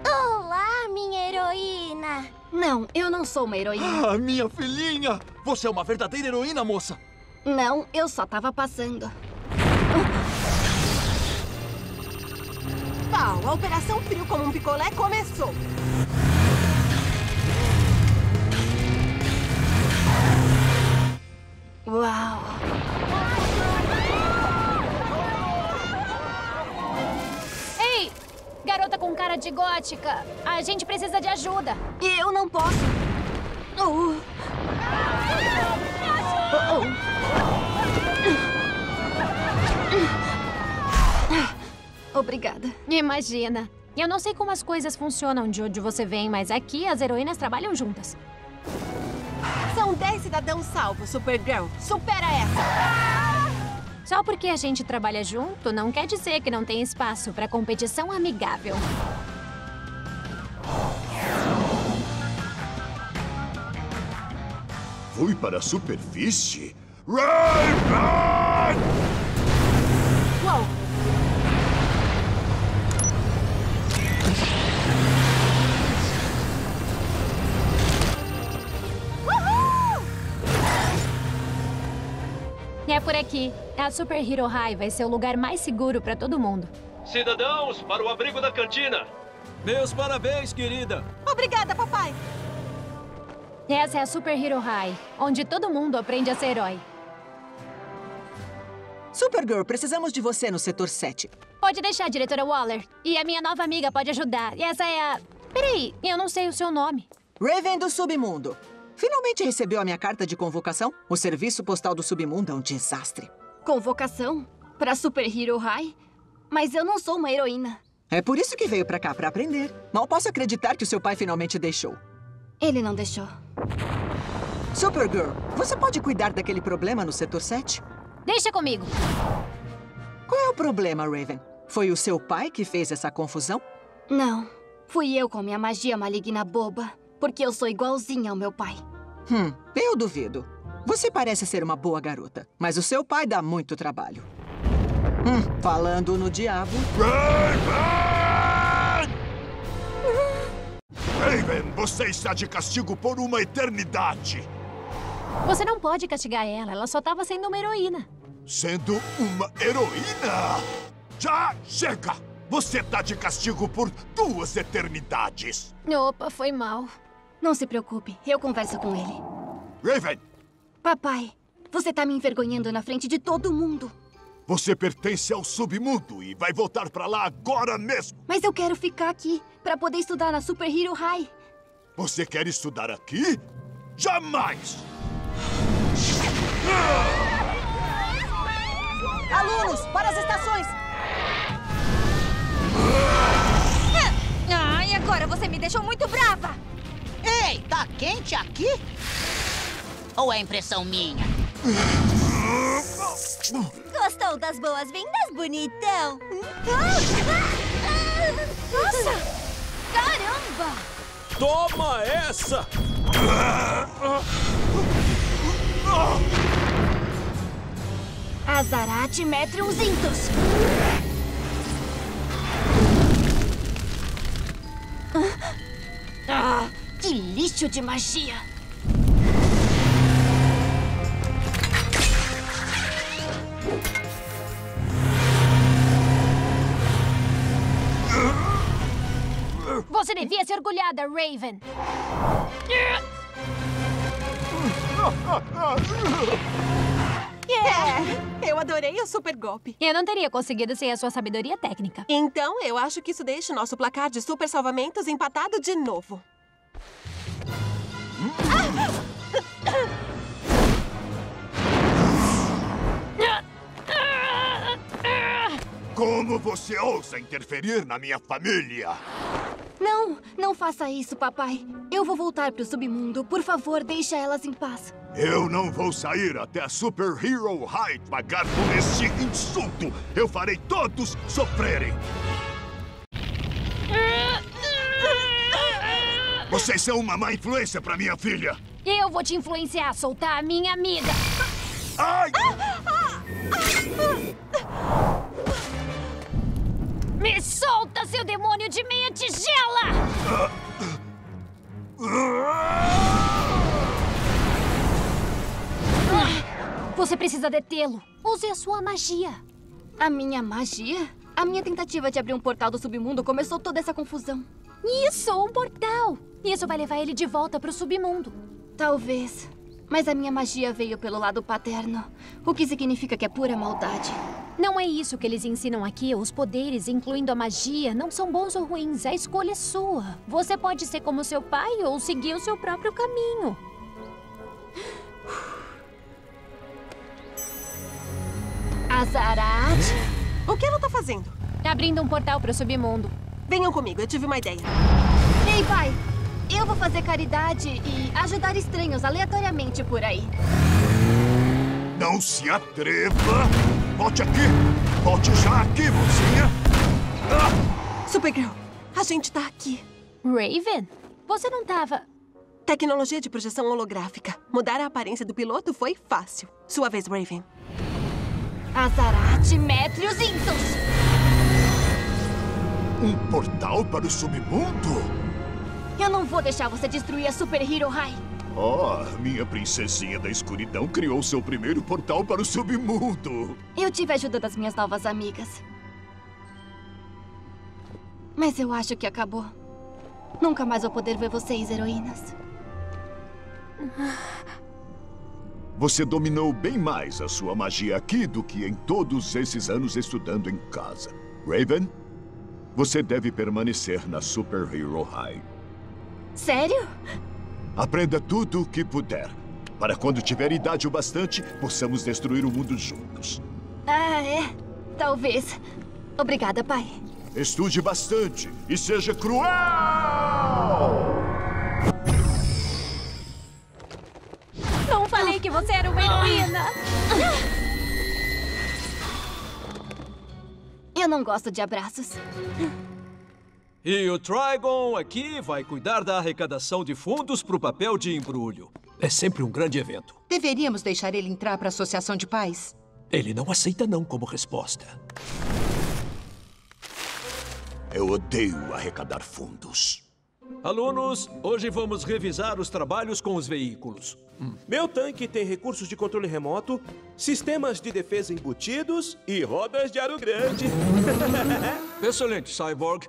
Olá, minha heroína! Não, eu não sou uma heroína. Ah, minha filhinha! Você é uma verdadeira heroína, moça! Não, eu só tava passando. Pau, a Operação Frio como um picolé começou! Uau! Garota com cara de gótica! A gente precisa de ajuda! Eu não posso! Uh. Oh, oh. Obrigada. Imagina. Eu não sei como as coisas funcionam de onde você vem, mas aqui as heroínas trabalham juntas. São 10 cidadãos salvos, Supergirl. Supera essa! Só porque a gente trabalha junto, não quer dizer que não tem espaço para competição amigável. Fui para a superfície? Raven! Por aqui. A Super Hero High vai ser o lugar mais seguro para todo mundo. Cidadãos, para o abrigo da cantina. Meus parabéns, querida. Obrigada, papai. Essa é a Super Hero High, onde todo mundo aprende a ser herói. Supergirl, precisamos de você no setor 7. Pode deixar, diretora Waller. E a minha nova amiga pode ajudar. E essa é a... Peraí, eu não sei o seu nome. Raven do Submundo. Finalmente recebeu a minha carta de convocação? O serviço postal do Submundo é um desastre. Convocação? Pra Super Hero High? Mas eu não sou uma heroína. É por isso que veio pra cá, pra aprender. Mal posso acreditar que o seu pai finalmente deixou. Ele não deixou. Supergirl, você pode cuidar daquele problema no setor 7? Deixa comigo. Qual é o problema, Raven? Foi o seu pai que fez essa confusão? Não. Fui eu com minha magia maligna boba. Porque eu sou igualzinha ao meu pai. Hum, eu duvido. Você parece ser uma boa garota, mas o seu pai dá muito trabalho. Hum, falando no diabo... Raven, você está de castigo por uma eternidade. Você não pode castigar ela, ela só estava sendo uma heroína. Sendo uma heroína? Já chega! Você tá de castigo por duas eternidades. Opa, foi mal. Não se preocupe, eu converso com ele. Raven! Papai, você tá me envergonhando na frente de todo mundo. Você pertence ao submundo e vai voltar pra lá agora mesmo. Mas eu quero ficar aqui para poder estudar na Super Hero High. Você quer estudar aqui? Jamais! Alunos, para as estações! Ah, e agora você me deixou muito brava! Ei, tá quente aqui? Ou é impressão minha? Gostou das boas-vindas, bonitão? Nossa! Caramba! Toma essa! Azarate Metrium Zintos! Ah, que lixo de magia! Você devia se orgulhada, Raven. É, eu adorei o super golpe. Eu não teria conseguido sem a sua sabedoria técnica. Então, eu acho que isso deixa o nosso placar de super salvamentos empatado de novo. Como você ousa interferir na minha família? Não, não faça isso, papai. Eu vou voltar pro submundo. Por favor, deixa elas em paz. Eu não vou sair até a Super Hero High pagar por esse insulto. Eu farei todos sofrerem. Vocês são uma má influência para minha filha. Eu vou te influenciar a soltar a minha amiga. Ai! Me solta, seu demônio de meia tigela! Você precisa detê-lo. Use a sua magia. A minha magia? A minha tentativa de abrir um portal do submundo começou toda essa confusão. Isso, um portal. Isso vai levar ele de volta pro submundo. Talvez. Mas a minha magia veio pelo lado paterno, o que significa que é pura maldade. Não é isso que eles ensinam aqui. Os poderes, incluindo a magia, não são bons ou ruins. A escolha é sua. Você pode ser como seu pai ou seguir o seu próprio caminho. Azarat? O que ela tá fazendo? Abrindo um portal pro submundo. Venham comigo, eu tive uma ideia. Ei, pai! Eu vou fazer caridade e ajudar estranhos aleatoriamente por aí. Não se atreva! Volte aqui! Volte já aqui, mocinha! Ah! Supergirl, a gente tá aqui. Raven? Você não tava... Tecnologia de projeção holográfica. Mudar a aparência do piloto foi fácil. Sua vez, Raven. Azarat Metrios Intos! Um portal para o submundo? Eu não vou deixar você destruir a Super Hero High. Oh, minha princesinha da escuridão criou seu primeiro portal para o submundo. Eu tive a ajuda das minhas novas amigas. Mas eu acho que acabou. Nunca mais vou poder ver vocês, heroínas. Você dominou bem mais a sua magia aqui do que em todos esses anos estudando em casa. Raven, você deve permanecer na Super Hero High. Sério? Aprenda tudo o que puder. Para quando tiver idade o bastante, possamos destruir o mundo juntos. Ah, é. Talvez. Obrigada, pai. Estude bastante e seja cruel! Não falei que você era uma heroína! Eu não gosto de abraços. E o Trigon aqui vai cuidar da arrecadação de fundos para o papel de embrulho. É sempre um grande evento. Deveríamos deixar ele entrar para a Associação de Pais? Ele não aceita não como resposta. Eu odeio arrecadar fundos. Alunos, hoje vamos revisar os trabalhos com os veículos. Meu tanque tem recursos de controle remoto, sistemas de defesa embutidos e rodas de aro grande. Excelente, Cyborg.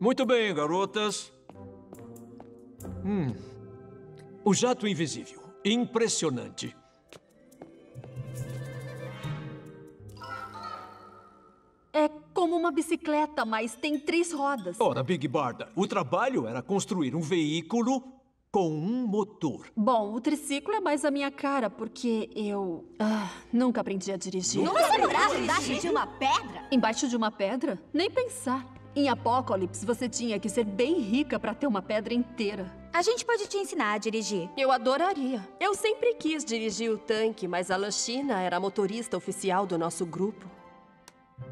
Muito bem, garotas. Hum. O jato invisível. Impressionante. É como uma bicicleta, mas tem três rodas. Ora, Big Barda, o trabalho era construir um veículo com um motor. Bom, o triciclo é mais a minha cara, porque eu ah, nunca aprendi a dirigir. Você morava embaixo de uma pedra? Embaixo de uma pedra? Nem pensar. Em Apocalipse, você tinha que ser bem rica para ter uma pedra inteira. A gente pode te ensinar a dirigir. Eu adoraria. Eu sempre quis dirigir o tanque, mas a Lashina era a motorista oficial do nosso grupo.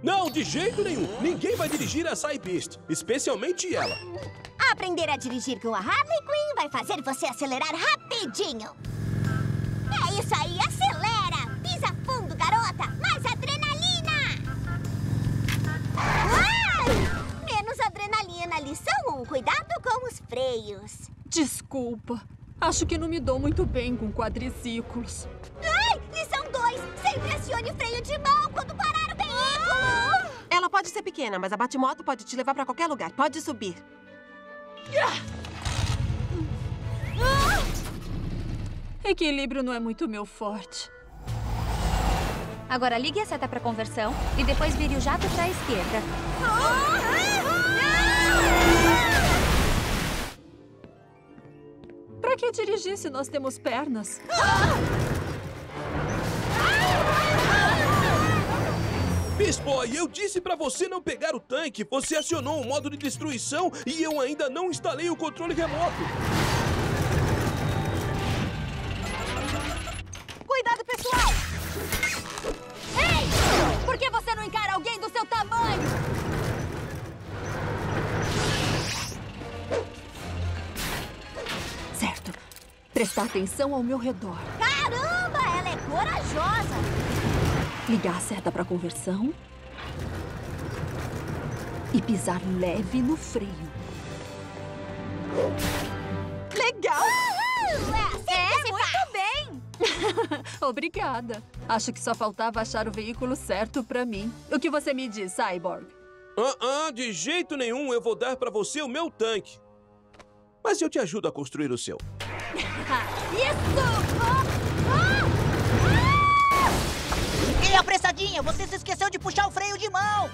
Não, de jeito nenhum. Ninguém vai dirigir a Beast, especialmente ela. Aprender a dirigir com a Harley Quinn vai fazer você acelerar rapidinho. É isso aí, acelera! Pisa fundo, garota! Mais adrenalina! Ai! Menos adrenalina, lição 1. Cuidado com os freios. Desculpa. Acho que não me dou muito bem com quadriciclos. Ai! Lição 2. Sempre acione o freio de mão quando parar o veículo. Ela pode ser pequena, mas a Batmoto pode te levar pra qualquer lugar. Pode subir. Equilíbrio não é muito meu forte. Agora ligue a seta pra conversão e depois vire o jato pra esquerda. Pra que dirigir se nós temos pernas? Boy, eu disse pra você não pegar o tanque. Você acionou o modo de destruição e eu ainda não instalei o controle remoto. Cuidado, pessoal! Ei! Por que você não encara alguém do seu tamanho? Certo. Prestar atenção ao meu redor. Caramba, ela é corajosa. Ligar a seta para conversão. E pisar leve no freio. Legal! É, é muito bem! Obrigada. Acho que só faltava achar o veículo certo pra mim. O que você me diz, Cyborg? Ah, ah, de jeito nenhum eu vou dar pra você o meu tanque. Mas eu te ajudo a construir o seu. Isso! Ei, apressadinha, você se esqueceu de puxar o freio de mão.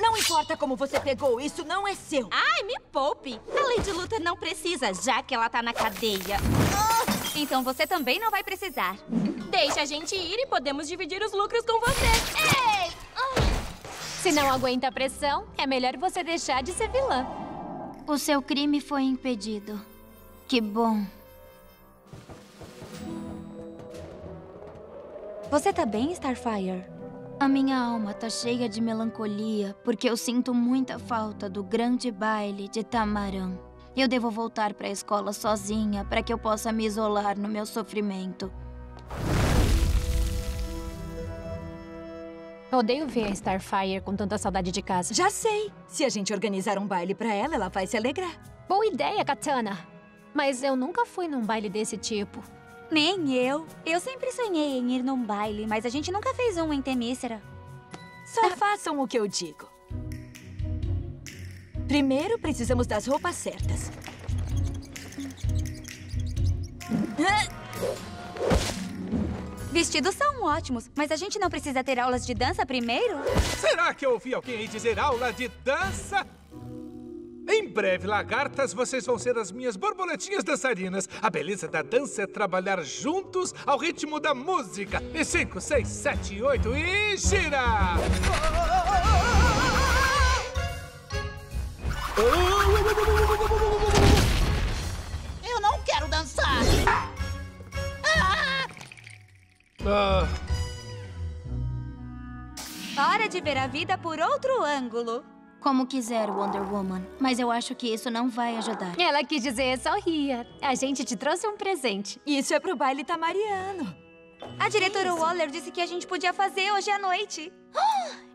Não importa como você pegou, isso não é seu. Ai, me poupe. A Lady Luthor não precisa, já que ela tá na cadeia. Então você também não vai precisar. Deixa a gente ir e podemos dividir os lucros com você. Ei! Se não aguenta a pressão, é melhor você deixar de ser vilã. O seu crime foi impedido. Que bom. Você tá bem, Starfire? A minha alma tá cheia de melancolia porque eu sinto muita falta do grande baile de Tamarã. Eu devo voltar para a escola sozinha para que eu possa me isolar no meu sofrimento. Odeio ver a Starfire com tanta saudade de casa. Já sei. Se a gente organizar um baile pra ela, ela vai se alegrar. Boa ideia, Katana. Mas eu nunca fui num baile desse tipo. Nem eu. Eu sempre sonhei em ir num baile, mas a gente nunca fez um em Temícera. Só façam o que eu digo. Primeiro, precisamos das roupas certas. Vestidos são ótimos, mas a gente não precisa ter aulas de dança primeiro? Será que eu ouvi alguém aí dizer aula de dança? Em breve, lagartas, vocês vão ser as minhas borboletinhas dançarinas. A beleza da dança é trabalhar juntos ao ritmo da música. E 5, 6, 7, 8 e gira! Eu não quero dançar. Ah, Hora de ver a vida por outro ângulo. Como quiser, Wonder Woman. Mas eu acho que isso não vai ajudar. Ela quis dizer sorria. A gente te trouxe um presente. Isso é pro baile tamariano. A diretora Waller disse que a gente podia fazer hoje à noite.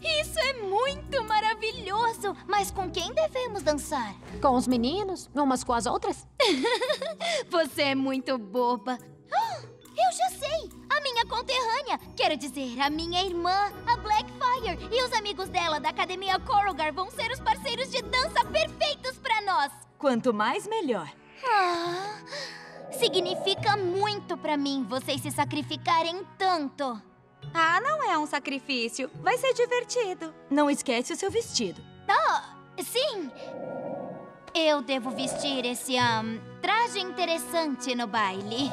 Isso é muito maravilhoso! Mas com quem devemos dançar? Com os meninos? Umas com as outras? Você é muito boba. Ah, Eu já sei! A minha conterrânea! Quero dizer, a minha irmã, a Blackfire, e os amigos dela da Academia Corrugar vão ser os parceiros de dança perfeitos pra nós! Quanto mais, melhor. Ah, significa muito pra mim vocês se sacrificarem tanto. Ah, não é um sacrifício. Vai ser divertido. Não esquece o seu vestido. Ah, sim! Eu devo vestir esse ahn, traje interessante no baile.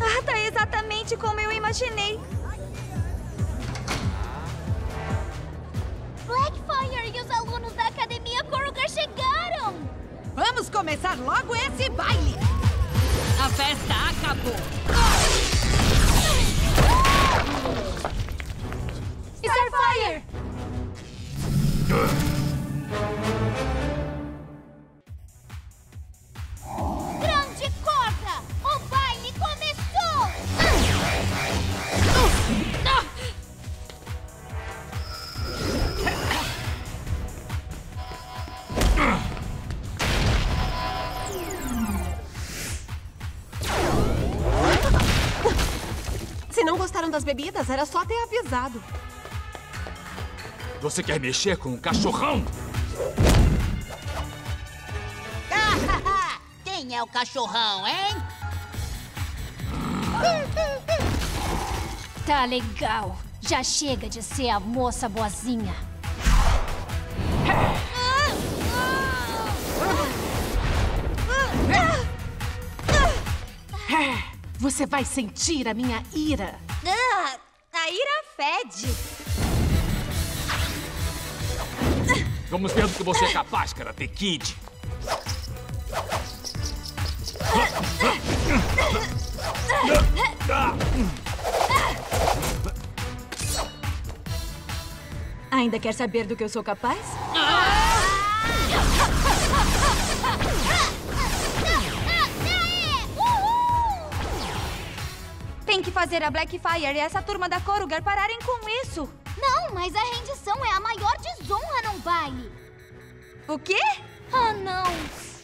Ah, tá exatamente como eu imaginei. Blackfire e os alunos da Academia Korugar chegaram! Vamos começar logo esse baile! A festa acabou! Starfire! Grande bebidas, era só ter avisado. Você quer mexer com um cachorrão? Quem é o cachorrão, hein? Tá legal. Já chega de ser a moça boazinha. Você vai sentir a minha ira. Fede. Vamos ver do que você é capaz, Karate Kid. Ainda quer saber do que eu sou capaz? Fazer a Blackfire e essa turma da Korugar pararem com isso. Não, mas a rendição é a maior desonra num baile. O quê? Ah, não.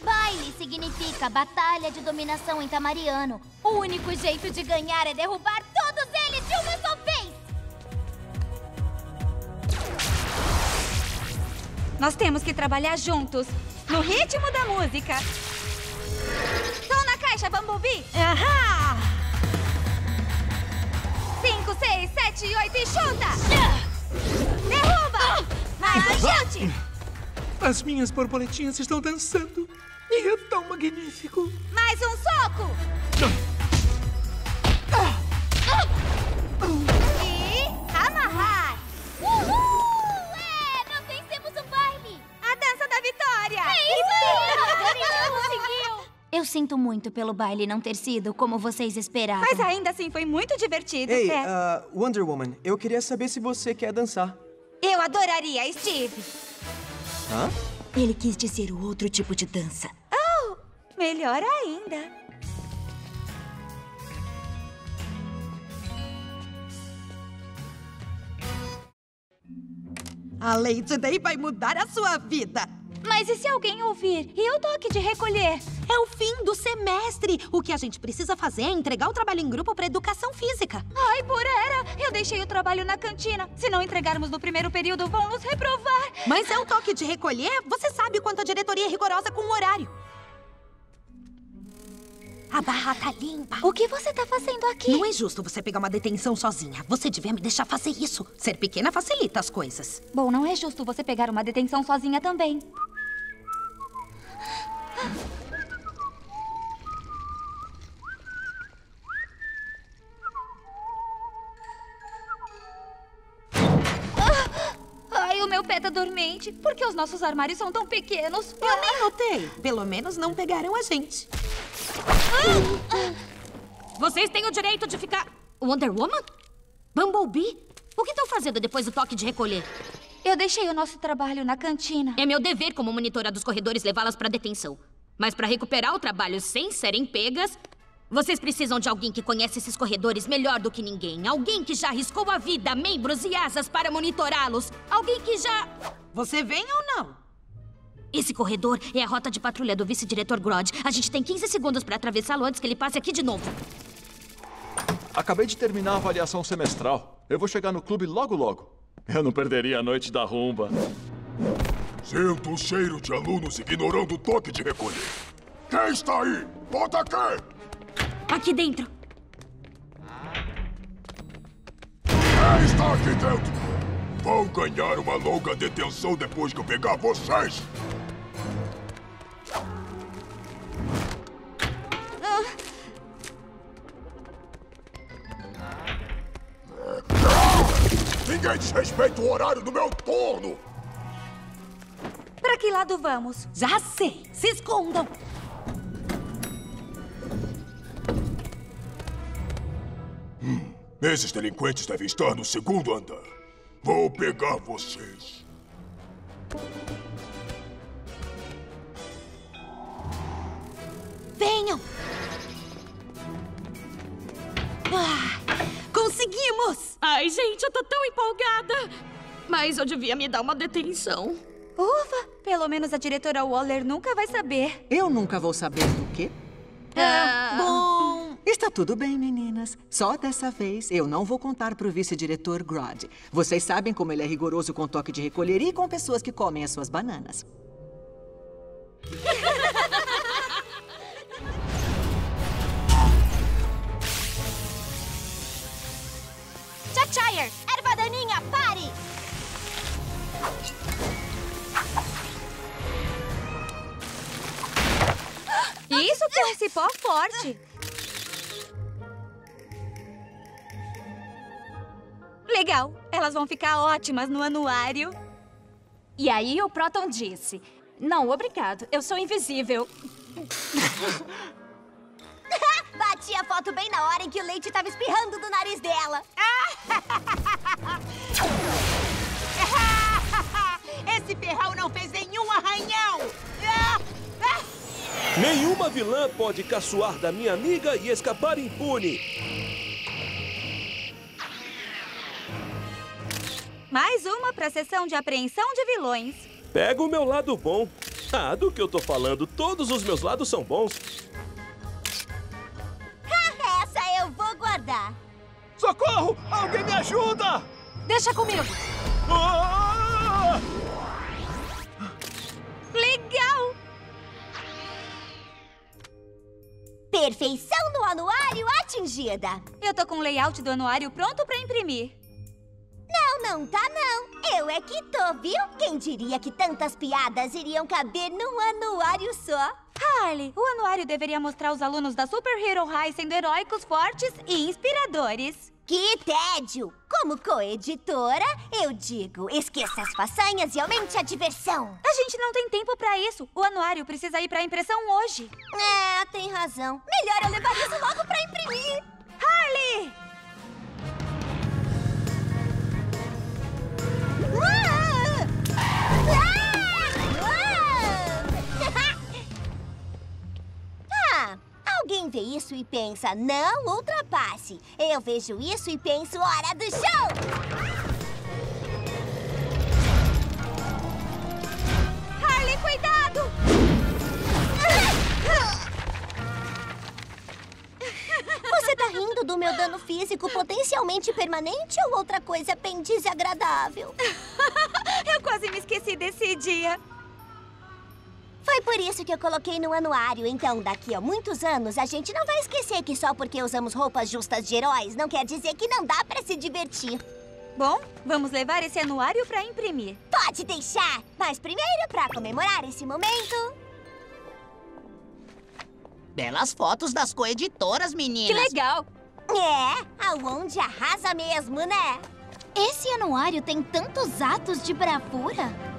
Baile significa batalha de dominação em Tamariano. O único jeito de ganhar é derrubar todos eles de uma só vez. Nós temos que trabalhar juntos, no ritmo da música. Som na caixa, Bumblebee! Ahá! 5, 6, 7, 8 e chuta! Derruba! Mais chute! As minhas borboletinhas estão dançando. E é tão magnífico. Mais um soco! E amarrar! Uhul! É, nós vencemos o baile! A dança da vitória! É isso aí! A gente conseguiu! Eu sinto muito pelo baile não ter sido como vocês esperavam. Mas ainda assim foi muito divertido. Ei, é. ah, Wonder Woman, eu queria saber se você quer dançar. Eu adoraria, Steve. Hã? Ele quis dizer o outro tipo de dança. Oh, melhor ainda. A Lady Day vai mudar a sua vida. Mas e se alguém ouvir? E o toque de recolher? É o fim do semestre. O que a gente precisa fazer é entregar o trabalho em grupo para educação física. Ai, Burera! Eu deixei o trabalho na cantina. Se não entregarmos no primeiro período, vão nos reprovar. Mas é o toque de recolher? Você sabe quanto a diretoria é rigorosa com o horário. A barra tá limpa. O que você tá fazendo aqui? Não é justo você pegar uma detenção sozinha. Você devia me deixar fazer isso. Ser pequena facilita as coisas. Bom, não é justo você pegar uma detenção sozinha também. O meu pé tá dormente. Por que os nossos armários são tão pequenos? Eu nem notei. Pelo menos não pegaram a gente. Vocês têm o direito de ficar... Wonder Woman? Bumblebee? O que estão fazendo depois do toque de recolher? Eu deixei o nosso trabalho na cantina. É meu dever como monitora dos corredores levá-las para detenção. Mas para recuperar o trabalho sem serem pegas, vocês precisam de alguém que conhece esses corredores melhor do que ninguém. Alguém que já arriscou a vida, membros e asas para monitorá-los. Alguém que já... Você vem ou não? Esse corredor é a rota de patrulha do vice-diretor Grod. A gente tem 15 segundos para atravessá-lo antes que ele passe aqui de novo. Acabei de terminar a avaliação semestral. Eu vou chegar no clube logo logo. Eu não perderia a noite da rumba. Sinto o cheiro de alunos ignorando o toque de recolher. Quem está aí? Bota aqui! Tá aqui dentro. Quem está aqui dentro. Vão ganhar uma longa detenção depois que eu pegar vocês. Ninguém desrespeita o horário do meu turno! Pra que lado vamos? Já sei! Se escondam! Esses delinquentes devem estar no segundo andar. Vou pegar vocês. Venham. Ah, conseguimos! Ai, gente, eu tô tão empolgada. Mas eu devia me dar uma detenção. Ufa! Pelo menos a diretora Waller nunca vai saber. Eu nunca vou saber do quê? Ah, bom... Está tudo bem, meninas. Só dessa vez eu não vou contar pro vice-diretor Grod. Vocês sabem como ele é rigoroso com toque de recolher e com pessoas que comem as suas bananas. Chachire, erva daninha, pare! Isso é um cipó forte. Legal, elas vão ficar ótimas no anuário. E aí o Proton disse: Não, obrigado, eu sou invisível. Bati a foto bem na hora em que o leite estava espirrando do nariz dela. Esse ferrão não fez nenhum arranhão! Nenhuma vilã pode caçoar da minha amiga e escapar impune. Mais uma pra sessão de apreensão de vilões. Pega o meu lado bom. Ah, do que eu tô falando, todos os meus lados são bons. Essa eu vou guardar. Socorro! Alguém me ajuda! Deixa comigo. Ah! Legal! Perfeição no anuário atingida. Eu tô com o layout do anuário pronto pra imprimir. Não, tá não. Eu é que tô, viu? Quem diria que tantas piadas iriam caber num anuário só? Harley, o anuário deveria mostrar os alunos da Super Hero High sendo heróicos, fortes e inspiradores. Que tédio! Como coeditora, eu digo, esqueça as façanhas e aumente a diversão. A gente não tem tempo pra isso. O anuário precisa ir pra impressão hoje. É, tem razão. Melhor eu levar isso logo pra imprimir. Harley! Ah, alguém vê isso e pensa, não ultrapasse. Eu vejo isso e penso, hora do show! Harley, cuidado! Você tá rindo do meu dano físico potencialmente permanente ou outra coisa bem desagradável? Eu quase me esqueci desse dia. Foi por isso que eu coloquei no anuário. Então, daqui a muitos anos, a gente não vai esquecer que só porque usamos roupas justas de heróis não quer dizer que não dá pra se divertir. Bom, vamos levar esse anuário pra imprimir. Pode deixar! Mas primeiro, pra comemorar esse momento... Belas fotos das coeditoras, meninas. Que legal! É, a Wond arrasa mesmo, né? Esse anuário tem tantos atos de bravura.